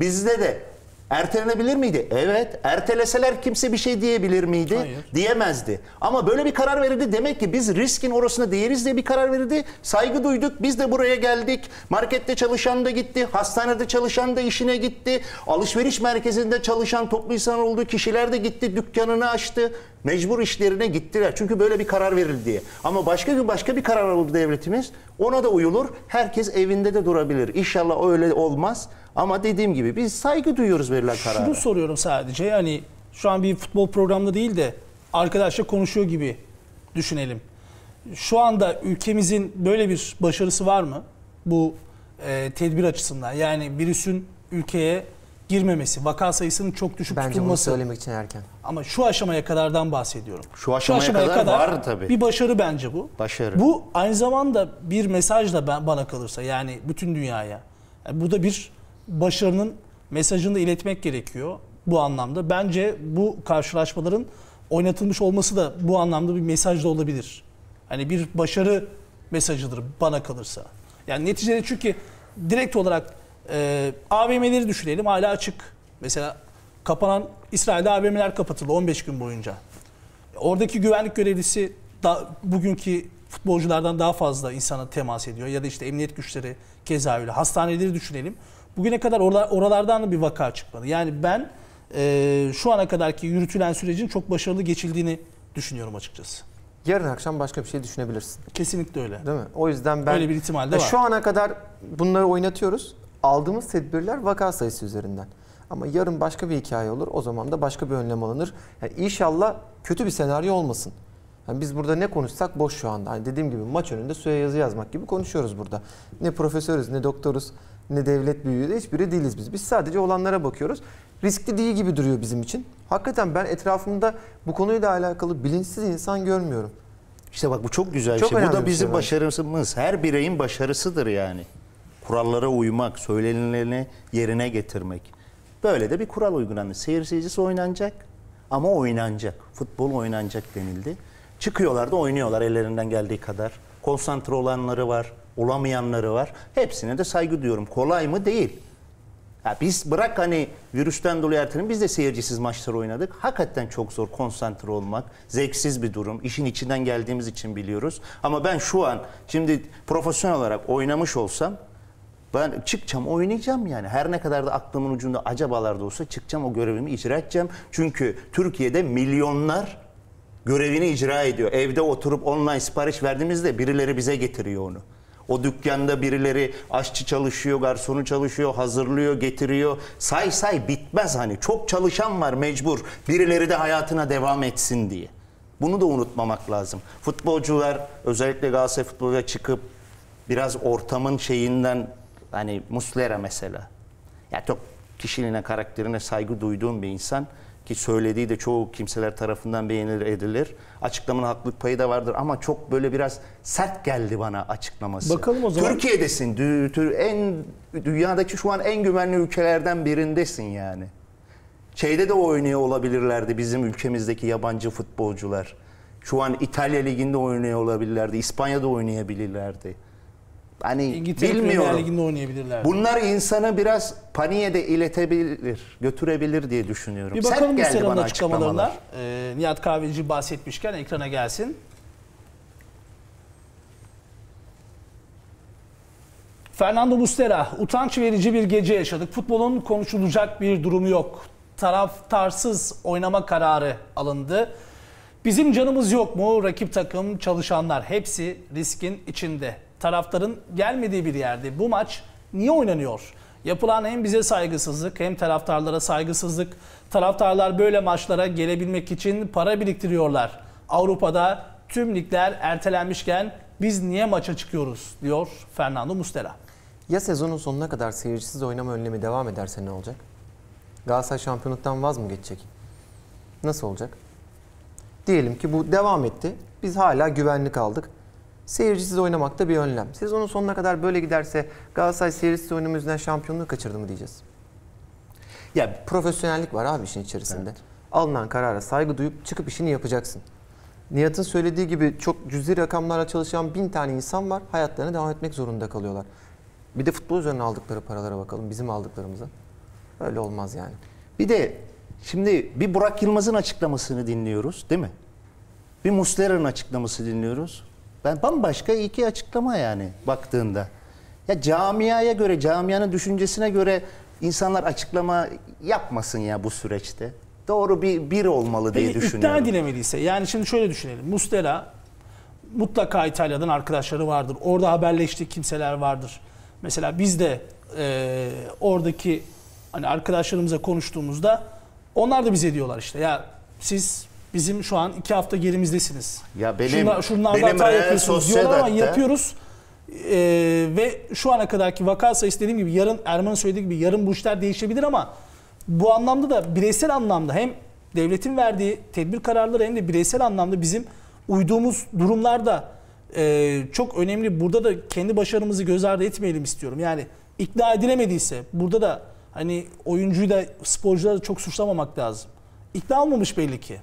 Bizde de ertelenebilir miydi? Evet. Erteleseler kimse bir şey diyebilir miydi? Hayır. Diyemezdi. Ama böyle bir karar verildi. Demek ki biz riskin orasına değeriz diye bir karar verildi. Saygı duyduk. Biz de buraya geldik. Markette çalışan da gitti. Hastanede çalışan da işine gitti. Alışveriş merkezinde çalışan toplu insan olduğu kişiler de gitti. Dükkanını açtı. Mecbur işlerine gittiler. Çünkü böyle bir karar verildi diye. Ama başka gün başka bir karar alır devletimiz. Ona da uyulur. Herkes evinde de durabilir. İnşallah öyle olmaz. Ama dediğim gibi biz saygı duyuyoruz verilen karara. Şunu soruyorum sadece yani şu an bir futbol programında değil de arkadaşla konuşuyor gibi düşünelim. Şu anda ülkemizin böyle bir başarısı var mı? Bu e, tedbir açısından yani virüsün ülkeye girmemesi, vaka sayısının çok düşük Bence bunu tutulması. söylemek için erken. Ama şu aşamaya kadardan bahsediyorum. Şu aşamaya kadar var tabii. Bir başarı bence bu. Başarı. Bu aynı zamanda bir mesaj da ben, bana kalırsa yani bütün dünyaya. Yani burada bir başarının mesajını da iletmek gerekiyor bu anlamda. Bence bu karşılaşmaların oynatılmış olması da bu anlamda bir mesaj da olabilir. Hani bir başarı mesajıdır bana kalırsa. Yani neticede çünkü direkt olarak e, AVM'leri düşünelim hala açık. Mesela kapanan İsrail'de AVM'ler kapatıldı 15 gün boyunca. Oradaki güvenlik görevlisi da, bugünkü futbolculardan daha fazla insana temas ediyor. Ya da işte emniyet güçleri keza öyle. Hastaneleri düşünelim. Bugüne kadar oralar, oralardan da bir vaka çıkmadı. Yani ben e, şu ana kadarki yürütülen sürecin çok başarılı geçildiğini düşünüyorum açıkçası. Yarın akşam başka bir şey düşünebilirsin. Kesinlikle öyle. Değil mi? O yüzden ben Öyle bir ihtimal de var. Şu ana kadar bunları oynatıyoruz. Aldığımız tedbirler vaka sayısı üzerinden. Ama yarın başka bir hikaye olur. O zaman da başka bir önlem alınır. Yani inşallah kötü bir senaryo olmasın. Yani biz burada ne konuşsak boş şu anda. Hani dediğim gibi maç önünde suya yazı yazmak gibi konuşuyoruz burada. Ne profesörüz, ne doktoruz, ne devlet büyüğü de hiçbiri değiliz biz. Biz sadece olanlara bakıyoruz. Riskli değil gibi duruyor bizim için. Hakikaten ben etrafımda bu konuyla alakalı bilinçsiz insan görmüyorum. İşte bak bu çok güzel bir Çok şey. Bu da bir bizim şey başarımız. Her bireyin başarısıdır yani. Kurallara uymak, söylenileni yerine getirmek. Böyle de bir kural uygulandı. Seyir seyircisi oynanacak ama oynanacak. Futbol oynanacak denildi. Çıkıyorlar da oynuyorlar ellerinden geldiği kadar. Konsantre olanları var, olamayanları var. Hepsine de saygı duyuyorum. Kolay mı? Değil. Ya biz bırak hani virüsten dolayı ertelenin biz de seyircisiz maçlar oynadık. Hakikaten çok zor konsantre olmak. Zevksiz bir durum. İşin içinden geldiğimiz için biliyoruz. Ama ben şu an şimdi profesyonel olarak oynamış olsam ben çıkacağım oynayacağım yani. Her ne kadar da aklımın ucunda acabalar da olsa çıkacağım o görevimi icra edeceğim. Çünkü Türkiye'de milyonlar görevini icra ediyor. Evde oturup online sipariş verdiğimizde birileri bize getiriyor onu. O dükkanda birileri aşçı çalışıyor, garsonu çalışıyor, hazırlıyor, getiriyor. Say say bitmez hani. Çok çalışan var mecbur. Birileri de hayatına devam etsin diye. Bunu da unutmamak lazım. Futbolcular özellikle Galatasaray futbolcular çıkıp biraz ortamın şeyinden hani Muslera mesela. Ya çok kişiliğine, karakterine saygı duyduğum bir insan ki söylediği de çoğu kimseler tarafından beğenilir edilir. Açıklamanın haklılık payı da vardır ama çok böyle biraz sert geldi bana açıklaması. Bakalım o zaman. Türkiye'desin. En dünyadaki şu an en güvenli ülkelerden birindesin yani. Şeyde de oynuyor olabilirlerdi bizim ülkemizdeki yabancı futbolcular. Şu an İtalya Ligi'nde oynuyor olabilirlerdi. İspanya'da oynayabilirlerdi. Hani İngiltere bilmiyorum. Premier Ligi'nde oynayabilirler. Bunlar insanı biraz paniğe de iletebilir, götürebilir diye düşünüyorum. Bir Sert bakalım geldi Muslera'nın bana açıklamalarına. açıklamalar. Ee, Nihat Kahveci bahsetmişken ekrana gelsin. Fernando Muslera, utanç verici bir gece yaşadık. Futbolun konuşulacak bir durumu yok. Taraftarsız oynama kararı alındı. Bizim canımız yok mu? Rakip takım, çalışanlar hepsi riskin içinde. Taraftarın gelmediği bir yerde bu maç niye oynanıyor? Yapılan hem bize saygısızlık hem taraftarlara saygısızlık. Taraftarlar böyle maçlara gelebilmek için para biriktiriyorlar. Avrupa'da tüm ligler ertelenmişken biz niye maça çıkıyoruz diyor Fernando Mustera. Ya sezonun sonuna kadar seyircisiz oynama önlemi devam ederse ne olacak? Galatasaray şampiyonluktan vaz mı geçecek? Nasıl olacak? Diyelim ki bu devam etti. Biz hala güvenlik aldık. Seyircisiz oynamak da bir önlem. Sezonun sonuna kadar böyle giderse Galatasaray seyircisiz oynama yüzünden şampiyonluğu kaçırdı mı diyeceğiz. Ya Profesyonellik var abi işin içerisinde. Alınan karara saygı duyup çıkıp işini yapacaksın. Nihat'ın söylediği gibi çok cüzi rakamlarla çalışan bin tane insan var. Hayatlarına devam etmek zorunda kalıyorlar. Bir de futbol üzerine aldıkları paralara bakalım. Bizim aldıklarımıza. Öyle olmaz yani. Bir de şimdi bir Burak Yılmaz'ın açıklamasını dinliyoruz değil mi? Bir Muslera'nın açıklaması dinliyoruz. Ben bambaşka iki açıklama yani baktığında. Ya camiaya göre, camianın düşüncesine göre insanlar açıklama yapmasın ya bu süreçte. Doğru bir bir olmalı diye Peki düşünüyorum. edilemediyse yani şimdi şöyle düşünelim. Mustera mutlaka İtalya'dan arkadaşları vardır. Orada haberleştiği kimseler vardır. Mesela biz de e, oradaki hani arkadaşlarımıza konuştuğumuzda onlar da bize diyorlar işte ya siz bizim şu an iki hafta gerimizdesiniz. Ya benim- Şunlar, şunlarda benim hata Real yapıyorsunuz diyorlar ama yapıyoruz. E, ve şu ana kadarki vaka sayısı dediğim gibi yarın Erman'ın söylediği gibi yarın bu işler değişebilir ama bu anlamda da bireysel anlamda hem devletin verdiği tedbir kararları hem de bireysel anlamda bizim uyduğumuz durumlarda e, çok önemli. Burada da kendi başarımızı göz ardı etmeyelim istiyorum. Yani ikna edilemediyse burada da hani oyuncuyu da sporcuları da çok suçlamamak lazım. İkna olmamış belli ki.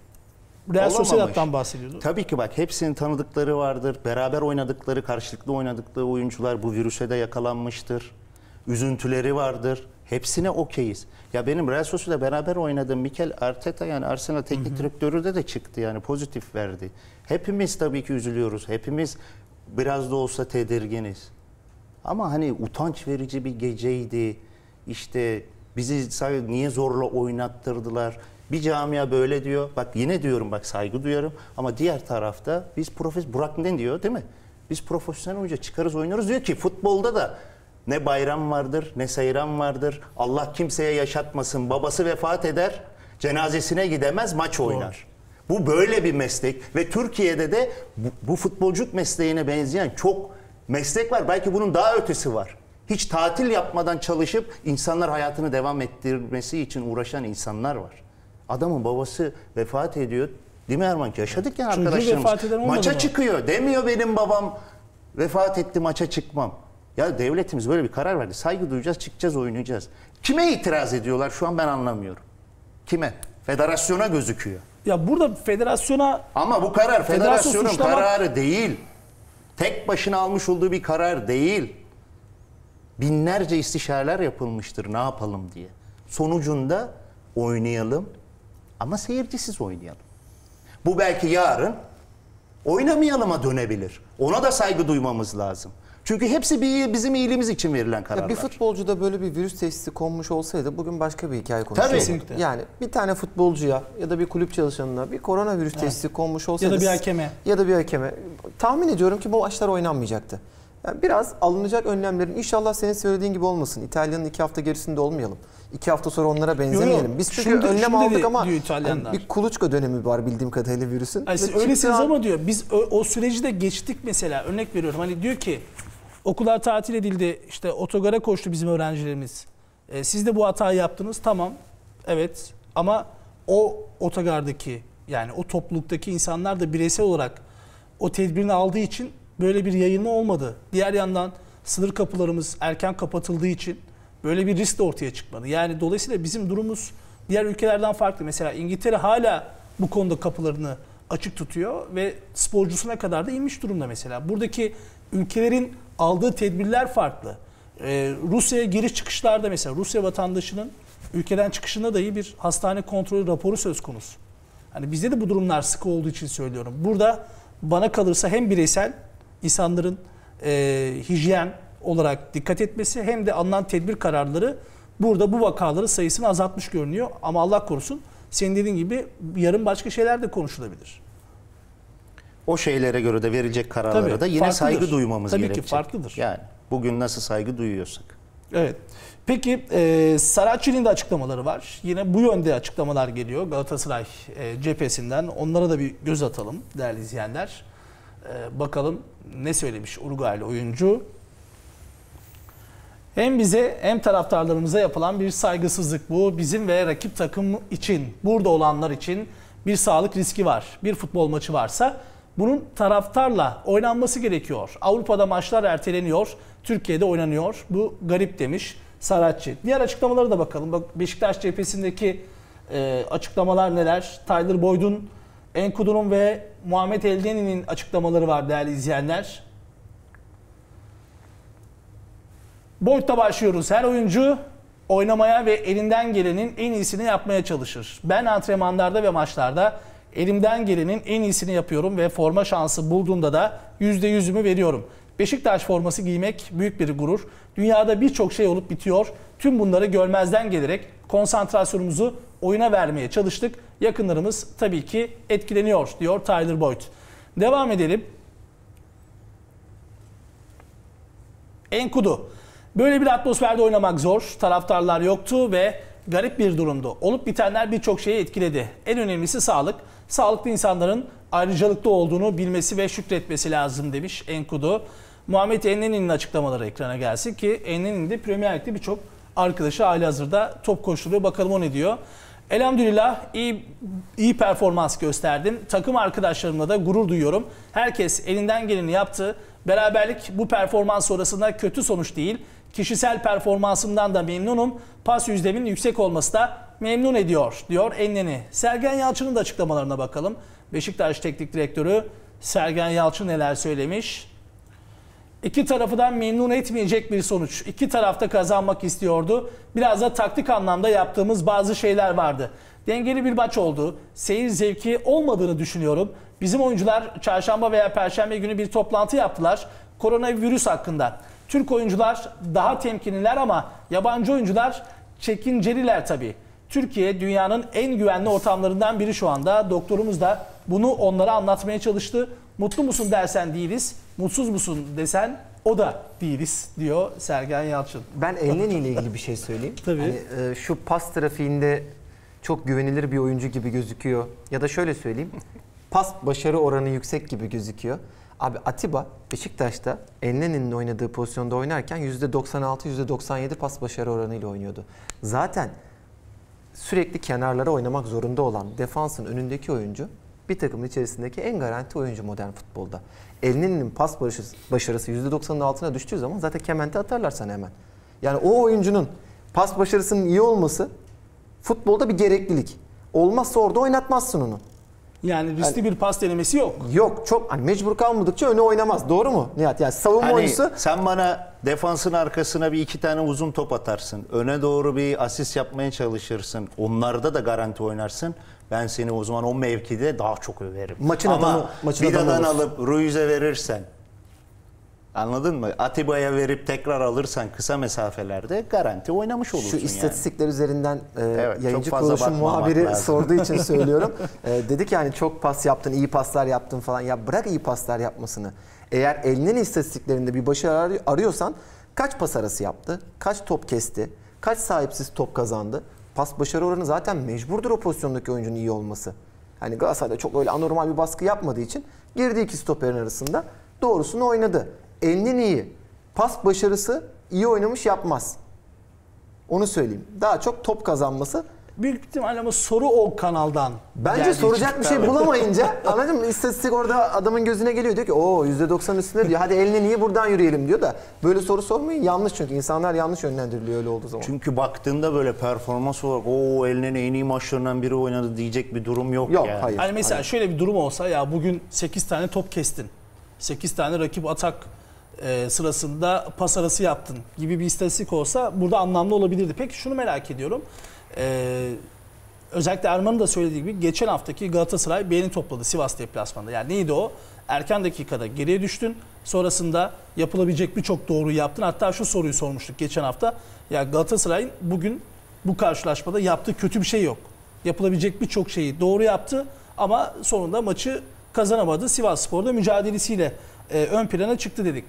Real. Sociedad'dan bahsediyordu. Tabii ki bak hepsinin tanıdıkları vardır. Beraber oynadıkları, karşılıklı oynadıkları oyuncular bu virüse de yakalanmıştır. Üzüntüleri vardır. Hepsine okeyiz. Ya benim Real Sociedad'la beraber oynadığım Mikel Arteta yani Arsenal teknik direktörü de de çıktı yani pozitif verdi. Hepimiz tabii ki üzülüyoruz. Hepimiz biraz da olsa tedirginiz. Ama hani utanç verici bir geceydi. İşte bizi niye zorla oynattırdılar? Bir camia böyle diyor. Bak yine diyorum bak saygı duyarım. Ama diğer tarafta biz profes Burak ne diyor değil mi? Biz profesyonel oyuncu çıkarız oynarız diyor ki futbolda da ne bayram vardır ne seyran vardır. Allah kimseye yaşatmasın. Babası vefat eder. Cenazesine gidemez maç oynar. Bu böyle bir meslek ve Türkiye'de de bu, bu futbolculuk mesleğine benzeyen çok meslek var. Belki bunun daha ötesi var. Hiç tatil yapmadan çalışıp insanlar hayatını devam ettirmesi için uğraşan insanlar var. Adamın babası vefat ediyor. Değil mi Erman? Yaşadık ya Çocuğu arkadaşlarımız. Maça mı? çıkıyor. Demiyor benim babam vefat etti maça çıkmam. Ya devletimiz böyle bir karar verdi. Saygı duyacağız, çıkacağız, oynayacağız. Kime itiraz ediyorlar şu an ben anlamıyorum. Kime? Federasyona gözüküyor. Ya burada federasyona Ama bu karar Federasyon federasyonun suçlamak- kararı değil. Tek başına almış olduğu bir karar değil. Binlerce istişareler yapılmıştır ne yapalım diye. Sonucunda oynayalım ama seyircisiz oynayalım. Bu belki yarın oynamayalıma dönebilir. Ona da saygı duymamız lazım. Çünkü hepsi bir, bizim iyiliğimiz için verilen kararlar. Ya bir futbolcuda böyle bir virüs teşhisi konmuş olsaydı bugün başka bir hikaye Tabii. konuşurduk. Kesinlikle. Yani bir tane futbolcuya ya da bir kulüp çalışanına bir koronavirüs teşhisi konmuş olsaydı bir hakeme. ya da bir hakeme tahmin ediyorum ki bu maçlar oynanmayacaktı. Yani biraz alınacak önlemlerin inşallah senin söylediğin gibi olmasın. İtalya'nın iki hafta gerisinde olmayalım. İki hafta sonra onlara benzemeyelim. Biz çünkü da- önlem şunu aldık dedi ama hani bir kuluçka dönemi var bildiğim kadarıyla virüsün. Ay siz öylesiniz ama diyor biz o, o süreci de geçtik mesela örnek veriyorum. Hani diyor ki okullar tatil edildi işte otogara koştu bizim öğrencilerimiz. E, siz de bu hatayı yaptınız tamam evet ama o otogardaki yani o topluluktaki insanlar da bireysel olarak o tedbirini aldığı için böyle bir yayılma olmadı. Diğer yandan sınır kapılarımız erken kapatıldığı için böyle bir risk de ortaya çıkmadı. Yani dolayısıyla bizim durumumuz diğer ülkelerden farklı. Mesela İngiltere hala bu konuda kapılarını açık tutuyor ve sporcusuna kadar da inmiş durumda mesela. Buradaki ülkelerin aldığı tedbirler farklı. Ee, Rusya'ya giriş çıkışlarda mesela Rusya vatandaşının ülkeden çıkışında dahi bir hastane kontrolü raporu söz konusu. Hani bizde de bu durumlar sıkı olduğu için söylüyorum. Burada bana kalırsa hem bireysel insanların e, hijyen olarak dikkat etmesi hem de alınan tedbir kararları burada bu vakaların sayısını azaltmış görünüyor. Ama Allah korusun senin dediğin gibi yarın başka şeyler de konuşulabilir. o şeylere göre de verilecek kararlara Tabii, da yine farklıdır. saygı duymamız Tabii ki gerekecek. farklıdır. Yani bugün nasıl saygı duyuyorsak. Evet. Peki e, Saracchi'nin de açıklamaları var. Yine bu yönde açıklamalar geliyor Galatasaray e, cephesinden. Onlara da bir göz atalım değerli izleyenler. E, bakalım ne söylemiş Uruguaylı oyuncu. Hem bize hem taraftarlarımıza yapılan bir saygısızlık bu. Bizim ve rakip takım için, burada olanlar için bir sağlık riski var. Bir futbol maçı varsa bunun taraftarla oynanması gerekiyor. Avrupa'da maçlar erteleniyor, Türkiye'de oynanıyor. Bu garip demiş Saratçı. Diğer açıklamalara da bakalım. Bak Beşiktaş cephesindeki e, açıklamalar neler? Tyler Boyd'un, Enkudu'nun ve Muhammed Eldeni'nin açıklamaları var değerli izleyenler. Boyd'da başlıyoruz. Her oyuncu oynamaya ve elinden gelenin en iyisini yapmaya çalışır. Ben antrenmanlarda ve maçlarda elimden gelenin en iyisini yapıyorum ve forma şansı bulduğumda da %100'ümü veriyorum. Beşiktaş forması giymek büyük bir gurur. Dünyada birçok şey olup bitiyor. Tüm bunları görmezden gelerek konsantrasyonumuzu oyuna vermeye çalıştık. Yakınlarımız tabii ki etkileniyor diyor Tyler Boyd. Devam edelim. Enkudu. Böyle bir atmosferde oynamak zor. Taraftarlar yoktu ve garip bir durumdu. Olup bitenler birçok şeyi etkiledi. En önemlisi sağlık. Sağlıklı insanların ayrıcalıklı olduğunu bilmesi ve şükretmesi lazım demiş Enkudu. Muhammed Enneni'nin açıklamaları ekrana gelsin ki Enneni'nin de Premier Lig'de birçok arkadaşı hali hazırda top koşturuyor. Bakalım o ne diyor. Elhamdülillah iyi iyi performans gösterdim. Takım arkadaşlarımla da gurur duyuyorum. Herkes elinden geleni yaptı. Beraberlik bu performans sonrasında kötü sonuç değil. Kişisel performansımdan da memnunum. Pas yüzdemin yüksek olması da memnun ediyor diyor Enneni. Sergen Yalçın'ın da açıklamalarına bakalım. Beşiktaş Teknik Direktörü Sergen Yalçın neler söylemiş? İki tarafı memnun etmeyecek bir sonuç. İki tarafta kazanmak istiyordu. Biraz da taktik anlamda yaptığımız bazı şeyler vardı. Dengeli bir maç oldu. Seyir zevki olmadığını düşünüyorum. Bizim oyuncular çarşamba veya perşembe günü bir toplantı yaptılar. Koronavirüs hakkında. Türk oyuncular daha temkinliler ama yabancı oyuncular çekinceliler tabii. Türkiye dünyanın en güvenli ortamlarından biri şu anda. Doktorumuz da bunu onlara anlatmaya çalıştı. Mutlu musun dersen değiliz. Mutsuz musun desen o da değiliz diyor Sergen Yalçın. Ben Elneni ile ilgili bir şey söyleyeyim. Tabii. Hani, e, şu pas trafiğinde çok güvenilir bir oyuncu gibi gözüküyor. Ya da şöyle söyleyeyim. Pas başarı oranı yüksek gibi gözüküyor. Abi Atiba Beşiktaş'ta Elneni'nin oynadığı pozisyonda oynarken %96 %97 pas başarı oranıyla oynuyordu. Zaten sürekli kenarlara oynamak zorunda olan defansın önündeki oyuncu bir takımın içerisindeki en garanti oyuncu modern futbolda. Elneni'nin pas başarısı %90'ın altına düştüğü zaman zaten kemente atarlar sana hemen. Yani o oyuncunun pas başarısının iyi olması futbolda bir gereklilik. Olmazsa orada oynatmazsın onu. Yani riskli bir pas denemesi yok. Yok çok hani mecbur kalmadıkça öne oynamaz. Doğru mu Nihat? Yani savunma Hani oyuncusu sen bana defansın arkasına bir iki tane uzun top atarsın. Öne doğru bir asist yapmaya çalışırsın. Onlarda da garanti oynarsın. Ben seni o zaman o mevkide daha çok överim. Maçın Ama adamı- maçın Vida'dan alıp Ruiz'e verirsen Anladın mı? Atiba'ya verip tekrar alırsan kısa mesafelerde garanti oynamış olursun Şu yani. istatistikler üzerinden e, Evet, yayıncı kuruluşun muhabiri lazım. sorduğu için söylüyorum. e, dedi ki hani çok pas yaptın, iyi paslar yaptın falan. Ya bırak iyi paslar yapmasını. Eğer elinin istatistiklerinde bir başarı arı- arıyorsan kaç pas arası yaptı, kaç top kesti, kaç sahipsiz top kazandı. Pas başarı oranı zaten mecburdur o pozisyondaki oyuncunun iyi olması. Hani Galatasaray'da çok öyle anormal bir baskı yapmadığı için girdi iki stoperin arasında doğrusunu oynadı. Elinin iyi. Pas başarısı iyi oynamış yapmaz. Onu söyleyeyim. Daha çok top kazanması. Büyük ihtimalle ama soru o kanaldan. Bence soracak bir şey bulamayınca anladın mı? İstatistik orada adamın gözüne geliyor. Diyor ki o %90 üstünde diyor. Hadi eline niye buradan yürüyelim diyor da. Böyle soru sormayın yanlış çünkü. insanlar yanlış yönlendiriliyor öyle olduğu zaman. Çünkü baktığında böyle performans olarak o elinin en iyi maçlarından biri oynadı diyecek bir durum yok, Yok, yani. hayır. Hani mesela şöyle bir durum olsa ya bugün 8 tane top kestin. 8 tane rakip atak e, sırasında pas arası yaptın gibi bir istatistik olsa burada anlamlı olabilirdi. Peki şunu merak ediyorum. E, özellikle Erman'ın da söylediği gibi geçen haftaki Galatasaray beğeni topladı Sivas deplasmanında. Yani neydi o? Erken dakikada geriye düştün. Sonrasında yapılabilecek birçok doğruyu yaptın. Hatta şu soruyu sormuştuk geçen hafta. Ya Galatasaray'ın bugün bu karşılaşmada yaptığı kötü bir şey yok. Yapılabilecek birçok şeyi doğru yaptı ama sonunda maçı kazanamadı. Sivas Spor'da mücadelesiyle e, ön plana çıktı dedik.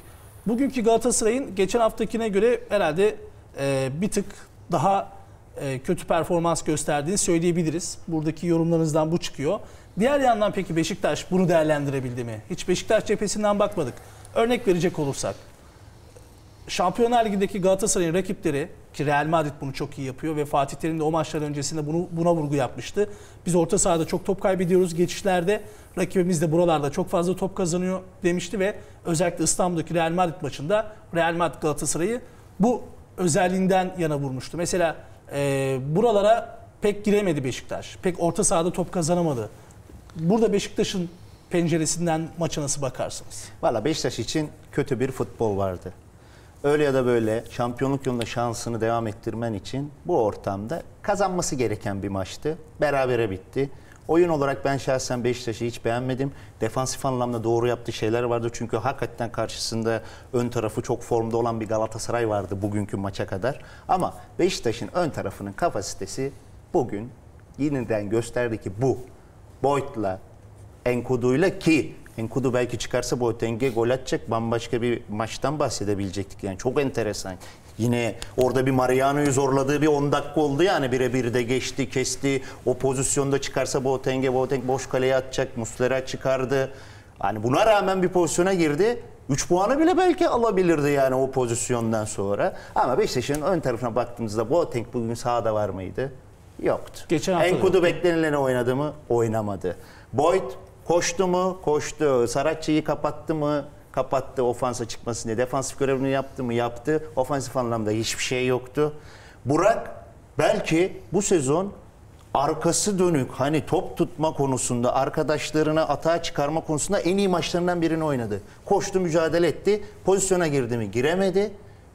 Bugünkü Galatasaray'ın geçen haftakine göre herhalde e, bir tık daha e, kötü performans gösterdiğini söyleyebiliriz. Buradaki yorumlarınızdan bu çıkıyor. Diğer yandan peki Beşiktaş bunu değerlendirebildi mi? Hiç Beşiktaş cephesinden bakmadık. Örnek verecek olursak. Şampiyonlar Ligi'ndeki Galatasaray'ın rakipleri ki Real Madrid bunu çok iyi yapıyor ve Fatih Terim de o maçlar öncesinde bunu buna vurgu yapmıştı. Biz orta sahada çok top kaybediyoruz geçişlerde. Rakibimiz de buralarda çok fazla top kazanıyor demişti ve özellikle İstanbul'daki Real Madrid maçında Real Madrid Galatasaray'ı bu özelliğinden yana vurmuştu. Mesela e, buralara pek giremedi Beşiktaş. Pek orta sahada top kazanamadı. Burada Beşiktaş'ın penceresinden maça nasıl bakarsınız? Valla Beşiktaş için kötü bir futbol vardı. Öyle ya da böyle şampiyonluk yolunda şansını devam ettirmen için bu ortamda kazanması gereken bir maçtı. Berabere bitti. Oyun olarak ben şahsen Beşiktaş'ı hiç beğenmedim. Defansif anlamda doğru yaptığı şeyler vardı. Çünkü hakikaten karşısında ön tarafı çok formda olan bir Galatasaray vardı bugünkü maça kadar. Ama Beşiktaş'ın ön tarafının kapasitesi bugün yeniden gösterdi ki bu. Boyd'la, Enkudu'yla ki Enkudu belki çıkarsa Boateng'e gol atacak bambaşka bir maçtan bahsedebilecektik. Yani çok enteresan. Yine orada bir Mariano'yu zorladığı bir 10 dakika oldu yani birebir de geçti, kesti. O pozisyonda çıkarsa Boateng'e, Boateng boş kaleye atacak, Muslera çıkardı. Hani buna rağmen bir pozisyona girdi. 3 puanı bile belki alabilirdi yani o pozisyondan sonra. Ama Beşiktaş'ın ön tarafına baktığımızda Boateng bugün sahada var mıydı? Yoktu. Geçen hafta Enkudu beklenileni oynadı mı? Oynamadı. Boyd koştu mu? Koştu. Saratçı'yı kapattı mı? Kapattı ofansa çıkmasın diye. Defansif görevini yaptı mı? Yaptı. Ofansif anlamda hiçbir şey yoktu. Burak belki bu sezon arkası dönük hani top tutma konusunda arkadaşlarına atağa çıkarma konusunda en iyi maçlarından birini oynadı. Koştu mücadele etti. Pozisyona girdi mi? Giremedi.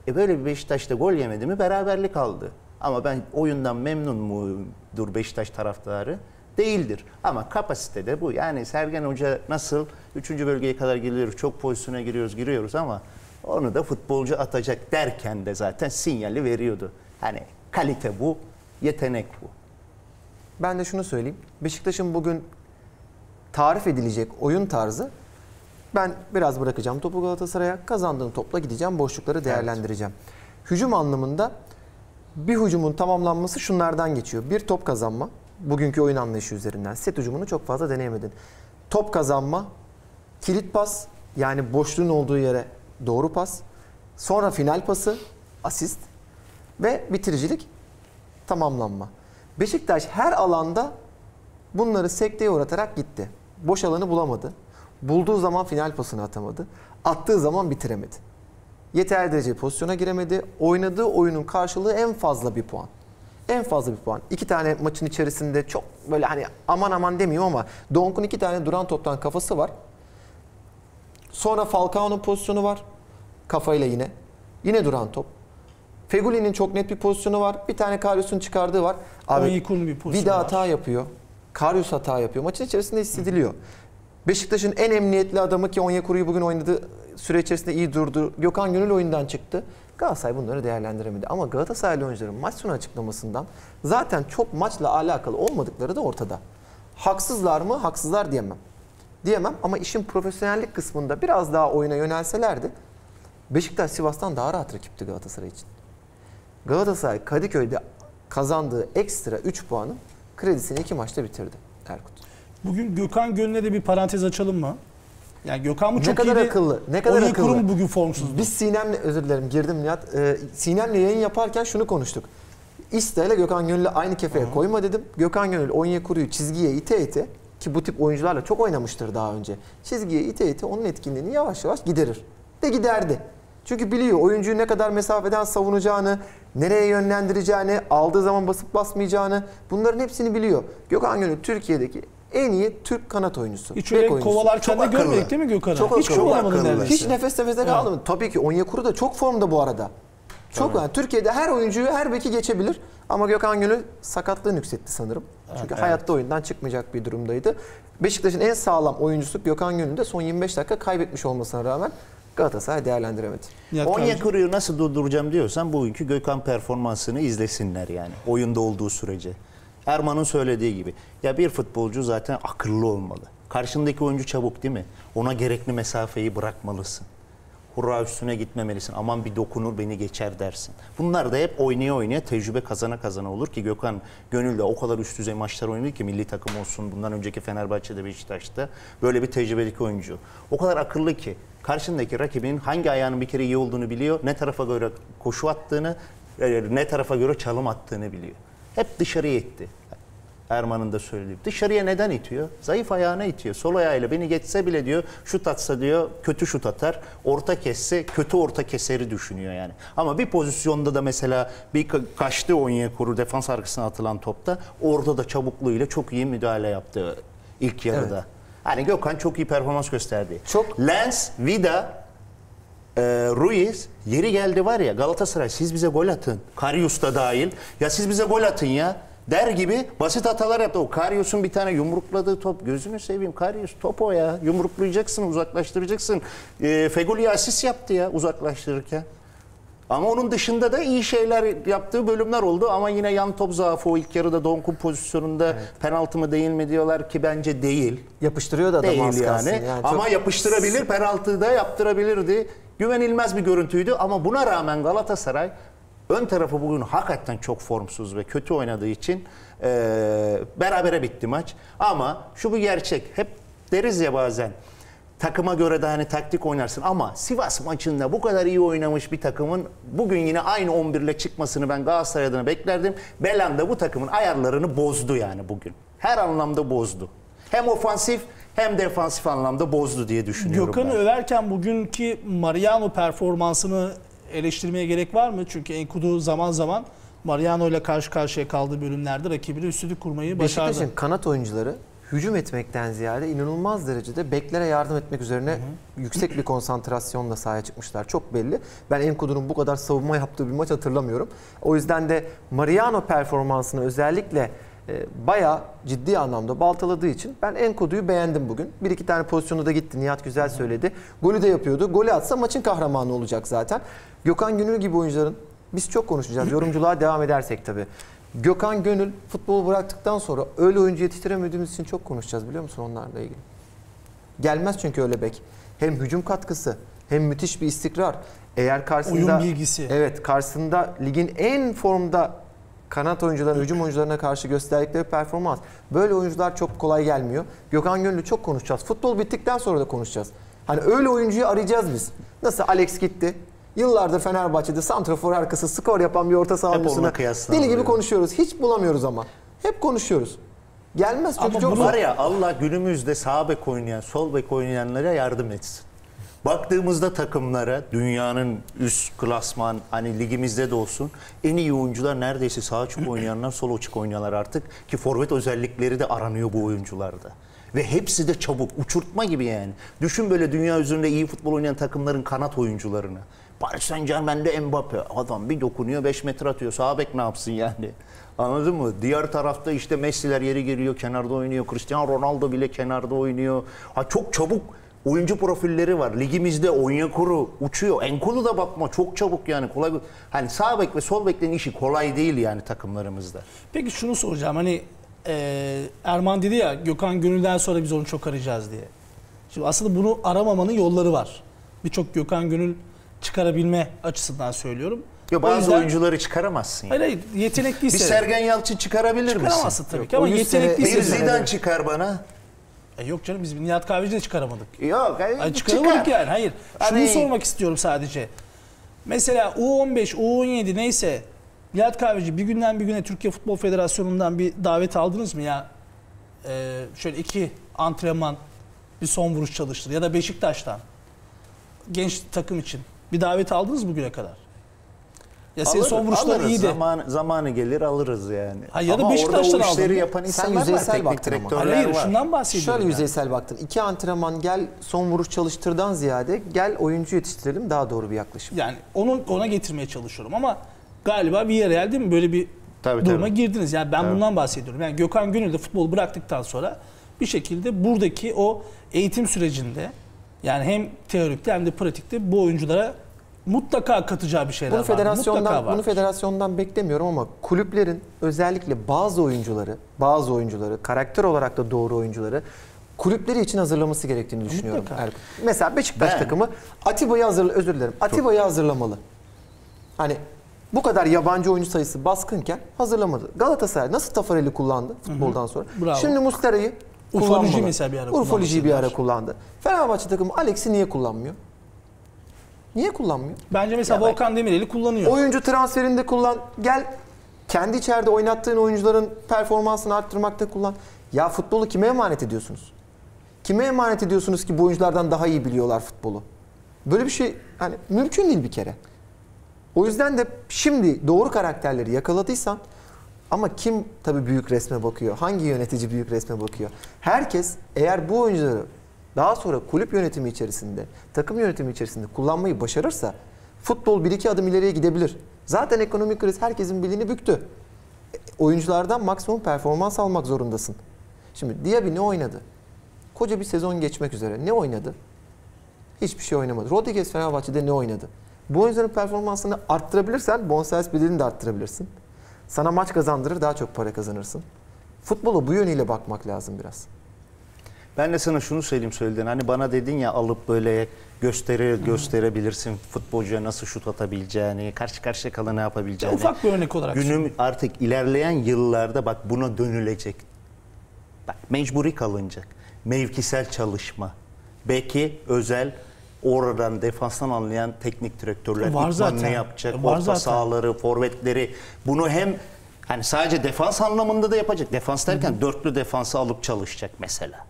E böyle bir Beşiktaş'ta gol yemedi mi? Beraberlik aldı. Ama ben oyundan memnun mudur Beşiktaş taraftarı? Değildir. Ama kapasitede bu. Yani Sergen Hoca nasıl 3. bölgeye kadar geliyoruz, çok pozisyona giriyoruz, giriyoruz ama onu da futbolcu atacak derken de zaten sinyali veriyordu. Hani kalite bu, yetenek bu. Ben de şunu söyleyeyim. Beşiktaş'ın bugün tarif edilecek oyun tarzı ben biraz bırakacağım topu Galatasaray'a. Kazandığım topla gideceğim. Boşlukları değerlendireceğim. Hücum anlamında bir hücumun tamamlanması şunlardan geçiyor. Bir top kazanma. Bugünkü oyun anlayışı üzerinden. Set hücumunu çok fazla deneyemedin. Top kazanma, kilit pas yani boşluğun olduğu yere doğru pas. Sonra final pası, asist ve bitiricilik tamamlanma. Beşiktaş her alanda bunları sekteye uğratarak gitti. Boş alanı bulamadı. Bulduğu zaman final pasını atamadı. Attığı zaman bitiremedi. Yeterli derece pozisyona giremedi. Oynadığı oyunun karşılığı en fazla bir puan. En fazla bir puan. İki tane maçın içerisinde çok böyle hani aman aman demiyorum ama Donk'un iki tane duran toptan kafası var. Sonra Falcao'nun pozisyonu var. Kafayla yine. Yine duran top. Feguli'nin çok net bir pozisyonu var. Bir tane Karius'un çıkardığı var. Onyekuru'nun bir pozisyonu Vida var. hata yapıyor. Karius hata yapıyor. Maçın içerisinde hissediliyor. Beşiktaş'ın en emniyetli adamı ki Onyekuru'yu bugün oynadığı süre içerisinde iyi durdu. Gökhan Gönül oyundan çıktı. Galatasaray bunları değerlendiremedi. Ama Galatasaraylı oyuncuların maç sonu açıklamasından zaten çok maçla alakalı olmadıkları da ortada. Haksızlar mı? Haksızlar diyemem. Diyemem ama işin profesyonellik kısmında biraz daha oyuna yönelselerdi Beşiktaş Sivas'tan daha rahat rakipti Galatasaray için. Galatasaray Kadıköy'de kazandığı ekstra 3 puanın kredisini iki maçta bitirdi Erkut. Bugün Gökhan Gönül'e de bir parantez açalım mı? Yani Gökhan mı Ne çok kadar iyiydi? akıllı, ne kadar Onyekuru akıllı. mu bugün formsuzdu? Biz Sinem'le, özür dilerim girdim Nihat. Ee, Sinem'le yayın yaparken şunu konuştuk. İsta ile Gökhan Gönül'ü aynı kefeye koyma dedim. Gökhan Gönül Onyekuru'yu çizgiye ite ite ki bu tip oyuncularla çok oynamıştır daha önce. Çizgiye ite ite onun etkinliğini yavaş yavaş giderir. De giderdi. Çünkü biliyor oyuncuyu ne kadar mesafeden savunacağını, nereye yönlendireceğini, aldığı zaman basıp basmayacağını bunların hepsini biliyor. Gökhan Gönül Türkiye'deki en iyi Türk kanat oyuncusu. Hiç öyle kovalarken de görmedik değil mi Gökhan'ı? Çok Hiç akıllı. neredeyse. Hiç nefes nefese kaldı mı? Tabii ki Onyekuru da çok formda bu arada. Çok yani Türkiye'de her oyuncuyu her beki geçebilir ama Gökhan Gönül sakatlığı nüksetti sanırım. Çünkü hayatta oyundan çıkmayacak bir durumdaydı. Beşiktaş'ın en sağlam oyuncusu Gökhan Gönül de son 25 dakika kaybetmiş olmasına rağmen Galatasaray değerlendiremedi. Onyekuru'yu nasıl durduracağım diyorsan bugünkü Gökhan performansını izlesinler yani. Oyunda olduğu sürece. Erman'ın söylediği gibi. Ya bir futbolcu zaten akıllı olmalı. Karşındaki oyuncu çabuk değil mi? Ona gerekli mesafeyi bırakmalısın. Hurra üstüne gitmemelisin. Aman bir dokunur beni geçer dersin. Bunlar da hep oynaya oynaya tecrübe kazana kazana olur ki Gökhan Gönül de o kadar üst düzey maçlar oynadı ki milli takım olsun. Bundan önceki Fenerbahçe'de Beşiktaş'ta böyle bir tecrübelik oyuncu. O kadar akıllı ki karşındaki rakibinin hangi ayağının bir kere iyi olduğunu biliyor. Ne tarafa göre koşu attığını, e, ne tarafa göre çalım attığını biliyor. Hep dışarıya itti. Erman'ın da söylediği. Dışarıya neden itiyor? Zayıf ayağına itiyor. Sol ayağıyla beni geçse bile diyor şut atsa diyor kötü şut atar. Orta kesse kötü orta keseri düşünüyor yani. Ama bir pozisyonda da mesela bir ka- kaçtı Onyekuru defans arkasına atılan topta orada da çabukluğuyla çok iyi müdahale yaptı ilk yarıda. Hani Gökhan çok iyi performans gösterdi. Çok- Lens, Vida, e, Ruiz yeri geldi var ya Galatasaray siz bize gol atın. Karius da dahil. Ya siz bize gol atın ya. Der gibi basit hatalar yaptı. O Karius'un bir tane yumrukladığı top. Gözünü seveyim Karius top o ya. Yumruklayacaksın, uzaklaştıracaksın. E, Feguli asist yaptı ya uzaklaştırırken. Ama onun dışında da iyi şeyler yaptığı bölümler oldu ama yine yan top zaafı o ilk yarıda Donk'un pozisyonunda penaltı mı değil mi diyorlar ki bence değil. Yapıştırıyor da adamı Değil yani. Yani ama çok- yapıştırabilir, penaltıyı da yaptırabilirdi. Güvenilmez bir görüntüydü ama buna rağmen Galatasaray ön tarafı bugün hakikaten çok formsuz ve kötü oynadığı için eee berabere bitti maç. Ama şu bir gerçek. Hep deriz ya bazen takıma göre de hani taktik oynarsın ama Sivas maçında bu kadar iyi oynamış bir takımın bugün yine aynı 11 ile çıkmasını ben Galatasaray adına beklerdim. Belan da bu takımın ayarlarını bozdu yani bugün. Her anlamda bozdu. Hem ofansif hem defansif anlamda bozdu diye düşünüyorum Gökhan'ı ben. överken bugünkü Mariano performansını eleştirmeye gerek var mı? Çünkü Enkudu zaman zaman Mariano ile karşı karşıya kaldığı bölümlerde rakibine üstünlük kurmayı başardı. Beşiktaş'ın kanat oyuncuları hücum etmekten ziyade inanılmaz derecede beklere yardım etmek üzerine yüksek bir konsantrasyonla sahaya çıkmışlar. Çok belli. Ben Enkudu'nun bu kadar savunma yaptığı bir maç hatırlamıyorum. O yüzden de Mariano performansını özellikle e, bayağı ciddi anlamda baltaladığı için ben Enkudu'yu beğendim bugün. Bir iki tane pozisyonu da gitti. Nihat güzel söyledi. Golü de yapıyordu. Golü atsa maçın kahramanı olacak zaten. Gökhan Gönül gibi oyuncuların biz çok konuşacağız. Yorumculuğa devam edersek tabii. Gökhan Gönül futbolu bıraktıktan sonra öyle oyuncu yetiştiremediğimiz için çok konuşacağız biliyor musun onlarla ilgili. Gelmez çünkü öyle bek. Hem hücum katkısı hem müthiş bir istikrar. Eğer karşısında Oyun bilgisi. Evet, karşısında ligin en formda kanat oyuncularına, hücum oyuncularına karşı gösterdikleri performans. Böyle oyuncular çok kolay gelmiyor. Gökhan Gönül'ü çok konuşacağız. Futbol bittikten sonra da konuşacağız. Hani öyle oyuncuyu arayacağız biz. Nasıl Alex gitti? Yıllardır Fenerbahçe'de santrafor arkası skor yapan bir orta saha oyuncusuna deli gibi konuşuyoruz. Hiç bulamıyoruz ama. Hep konuşuyoruz. Gelmez çünkü Ama çok zor. Var ya Allah günümüzde sağ bek oynayan, sol bek oynayanlara yardım etsin. Baktığımızda takımlara dünyanın üst klasman hani ligimizde de olsun en iyi oyuncular neredeyse sağ açık oynayanlar sol açık oynayanlar artık ki forvet özellikleri de aranıyor bu oyuncularda. Ve hepsi de çabuk, uçurtma gibi yani. Düşün böyle dünya üzerinde iyi futbol oynayan takımların kanat oyuncularını. Paris Saint Germain'de Mbappe adam bir dokunuyor 5 metre atıyor. Sağ bek ne yapsın yani? Anladın mı? Diğer tarafta işte Messi'ler yeri geliyor, kenarda oynuyor. Cristiano Ronaldo bile kenarda oynuyor. Ha çok çabuk oyuncu profilleri var. Ligimizde Onyekuru uçuyor. Enkulu da bakma çok çabuk yani. Kolay hani sağ bek ve sol beklerin işi kolay değil yani takımlarımızda. Peki şunu soracağım. Hani e, Erman dedi ya Gökhan Gönül'den sonra biz onu çok arayacağız diye. Şimdi aslında bunu aramamanın yolları var. Birçok Gökhan Gönül çıkarabilme açısından söylüyorum. Ya O bazı yüzden- oyuncuları çıkaramaazsın. Hayır hayır Bir yetenekliyse. Sergen Yalçın çıkarabilir misin? Çıkaramazsın tabii ki ama Bir yetenekliyse. Biz- Zidane çıkar bana. E yok canım biz Nihat Kahveci de çıkaramadık. Yok. hayır, Ay çıkaramadık yani. Hayır. Şunu Hani- sormak istiyorum sadece. Mesela U15, U17 neyse Nihat Kahveci bir günden bir güne Türkiye Futbol Federasyonu'ndan bir davet aldınız mı ya? Ee, şöyle iki antrenman bir son vuruş çalıştır ya da Beşiktaş'tan genç takım için bir davet aldınız bugüne kadar? Ya senin Alır- son vuruşlar alırız. iyiydi. Zaman, zamanı gelir alırız yani. Ha, ya da Ama Beşiktaş'tan orada o işleri aldın. yapan Sen insanlar var. yüzeysel Teknik baktın ama. direktörler Hayır, var. şundan bahsediyorum. Şöyle yani. yüzeysel baktın. İki antrenman gel son vuruş çalıştırdan ziyade gel oyuncu yetiştirelim daha doğru bir yaklaşım. Yani onu ona getirmeye çalışıyorum ama galiba Villarreal değil mi böyle bir Tabii, duruma tabii. girdiniz. Yani ben Tabii. bundan bahsediyorum. Yani Gökhan Gönül de futbolu bıraktıktan sonra bir şekilde buradaki o eğitim sürecinde yani hem teorikte hem de pratikte bu oyunculara mutlaka katacağı bir şeyler Bunu var. Mutlaka federasyondan var. bunu federasyondan beklemiyorum ama kulüplerin özellikle bazı oyuncuları, bazı oyuncuları, karakter olarak da doğru oyuncuları kulüpleri için hazırlaması gerektiğini düşünüyorum. Mutlaka. Erkut. Mesela Beşiktaş Ben- takımı Atiba'yı hazır özür dilerim. Atiba'yı hazırlamalı. Hani bu kadar yabancı oyuncu sayısı baskınken hazırlamadı. Galatasaray nasıl Tafarel'i kullandı futboldan sonra? Bravo. Şimdi Muslera'yı Ligi'yi mesela bir ara Ligi'yi bir ara kullandı. Fenerbahçe takımı Alex'i niye kullanmıyor? Niye kullanmıyor? Bence mesela Ya Volkan Demirel'i kullanıyor. Oyuncu transferinde kullan. Gel kendi içeride oynattığın oyuncuların performansını arttırmakta kullan. Ya futbolu kime emanet ediyorsunuz? Kime emanet ediyorsunuz ki bu oyunculardan daha iyi biliyorlar futbolu? Böyle bir şey hani mümkün değil bir kere. O yüzden de şimdi doğru karakterleri yakaladıysan ama kim tabii büyük resme bakıyor? Hangi yönetici büyük resme bakıyor? Herkes eğer bu oyuncuları daha sonra kulüp yönetimi içerisinde, takım yönetimi içerisinde kullanmayı başarırsa futbol bir iki adım ileriye gidebilir. Zaten ekonomik kriz herkesin bilini büktü. E, Oyunculardan maksimum performans almak zorundasın. Şimdi Diaby ne oynadı? Koca bir sezon geçmek üzere. Ne oynadı? Hiçbir şey oynamadı. Rodriguez Fenerbahçe'de ne oynadı? Bu oyuncuların performansını arttırabilirsen bonservis bedelini de arttırabilirsin. Sana maç kazandırır, daha çok para kazanırsın. Futbola bu yönüyle bakmak lazım biraz. Ben de sana şunu söyleyeyim söyledin. Hani bana dedin ya alıp böyle gösteri gösterebilirsin futbolcuya nasıl şut atabileceğini, karşı karşıya kala ne yapabileceğini. Ufak bir örnek olarak. Günüm artık ilerleyen yıllarda bak buna dönülecek. Bak mecburi kalınacak. Mevkisel çalışma. Belki özel oradan defanstan anlayan teknik direktörler Var zaten. yapacak. Var orta zaten. sahaları, forvetleri. Bunu hem hani sadece defans anlamında da yapacak. Defans derken dörtlü defansı alıp çalışacak mesela.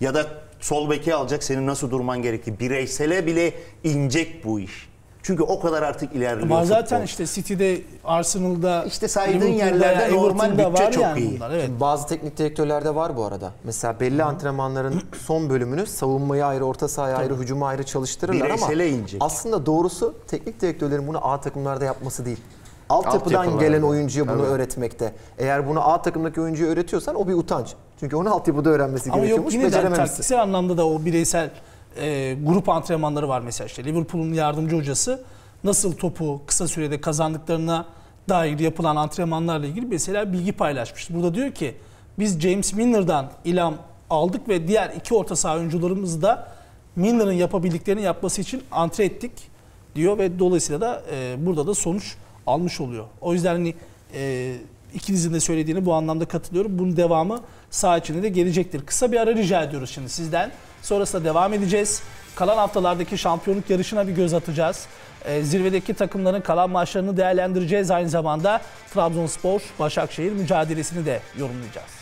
Ya da sol beki alacak senin nasıl durman gerektiği. Bireysele bile inecek bu iş. Çünkü o kadar artık ilerliyor Var zaten futbol. işte City'de, Arsenal'da, İşte saydığın yerlerde normal bütçe var çok yani iyi. bunlar, evet. Şimdi bazı teknik direktörlerde var bu arada. Mesela belli antrenmanların son bölümünü savunmayı ayrı, orta sahayı ayrı, hücumu ayrı çalıştırırlar ama Bireysele inecek. aslında doğrusu teknik direktörlerin bunu A takımlarda yapması değil. Altyapıdan Altyapılarda. gelen oyuncuya bunu Tabii. öğretmekte. Eğer bunu A takımdaki oyuncuya öğretiyorsan o bir utanç. Çünkü onu altyapıda öğrenmesi Ama yok gerekiyormuş, yine de becerememişsin. taktiksel anlamda da o bireysel e, grup antrenmanları var mesela işte Liverpool'un yardımcı hocası nasıl topu kısa sürede kazandıklarına dair yapılan antrenmanlarla ilgili mesela bilgi paylaşmıştı. Burada diyor ki biz James Milner'dan ilham aldık ve diğer iki orta saha oyuncularımızı da Milner'ın yapabildiklerini yapması için antre ettik diyor ve dolayısıyla da e, burada da sonuç almış oluyor. O yüzden hani e, ikinizin de söylediğini bu anlamda katılıyorum. Bunun devamı saha içinde de gelecektir. Kısa bir ara rica ediyoruz şimdi sizden. Sonrasında devam edeceğiz. Kalan haftalardaki şampiyonluk yarışına bir göz atacağız. E, zirvedeki takımların kalan maçlarını değerlendireceğiz. Aynı zamanda Trabzonspor, Başakşehir mücadelesini de yorumlayacağız.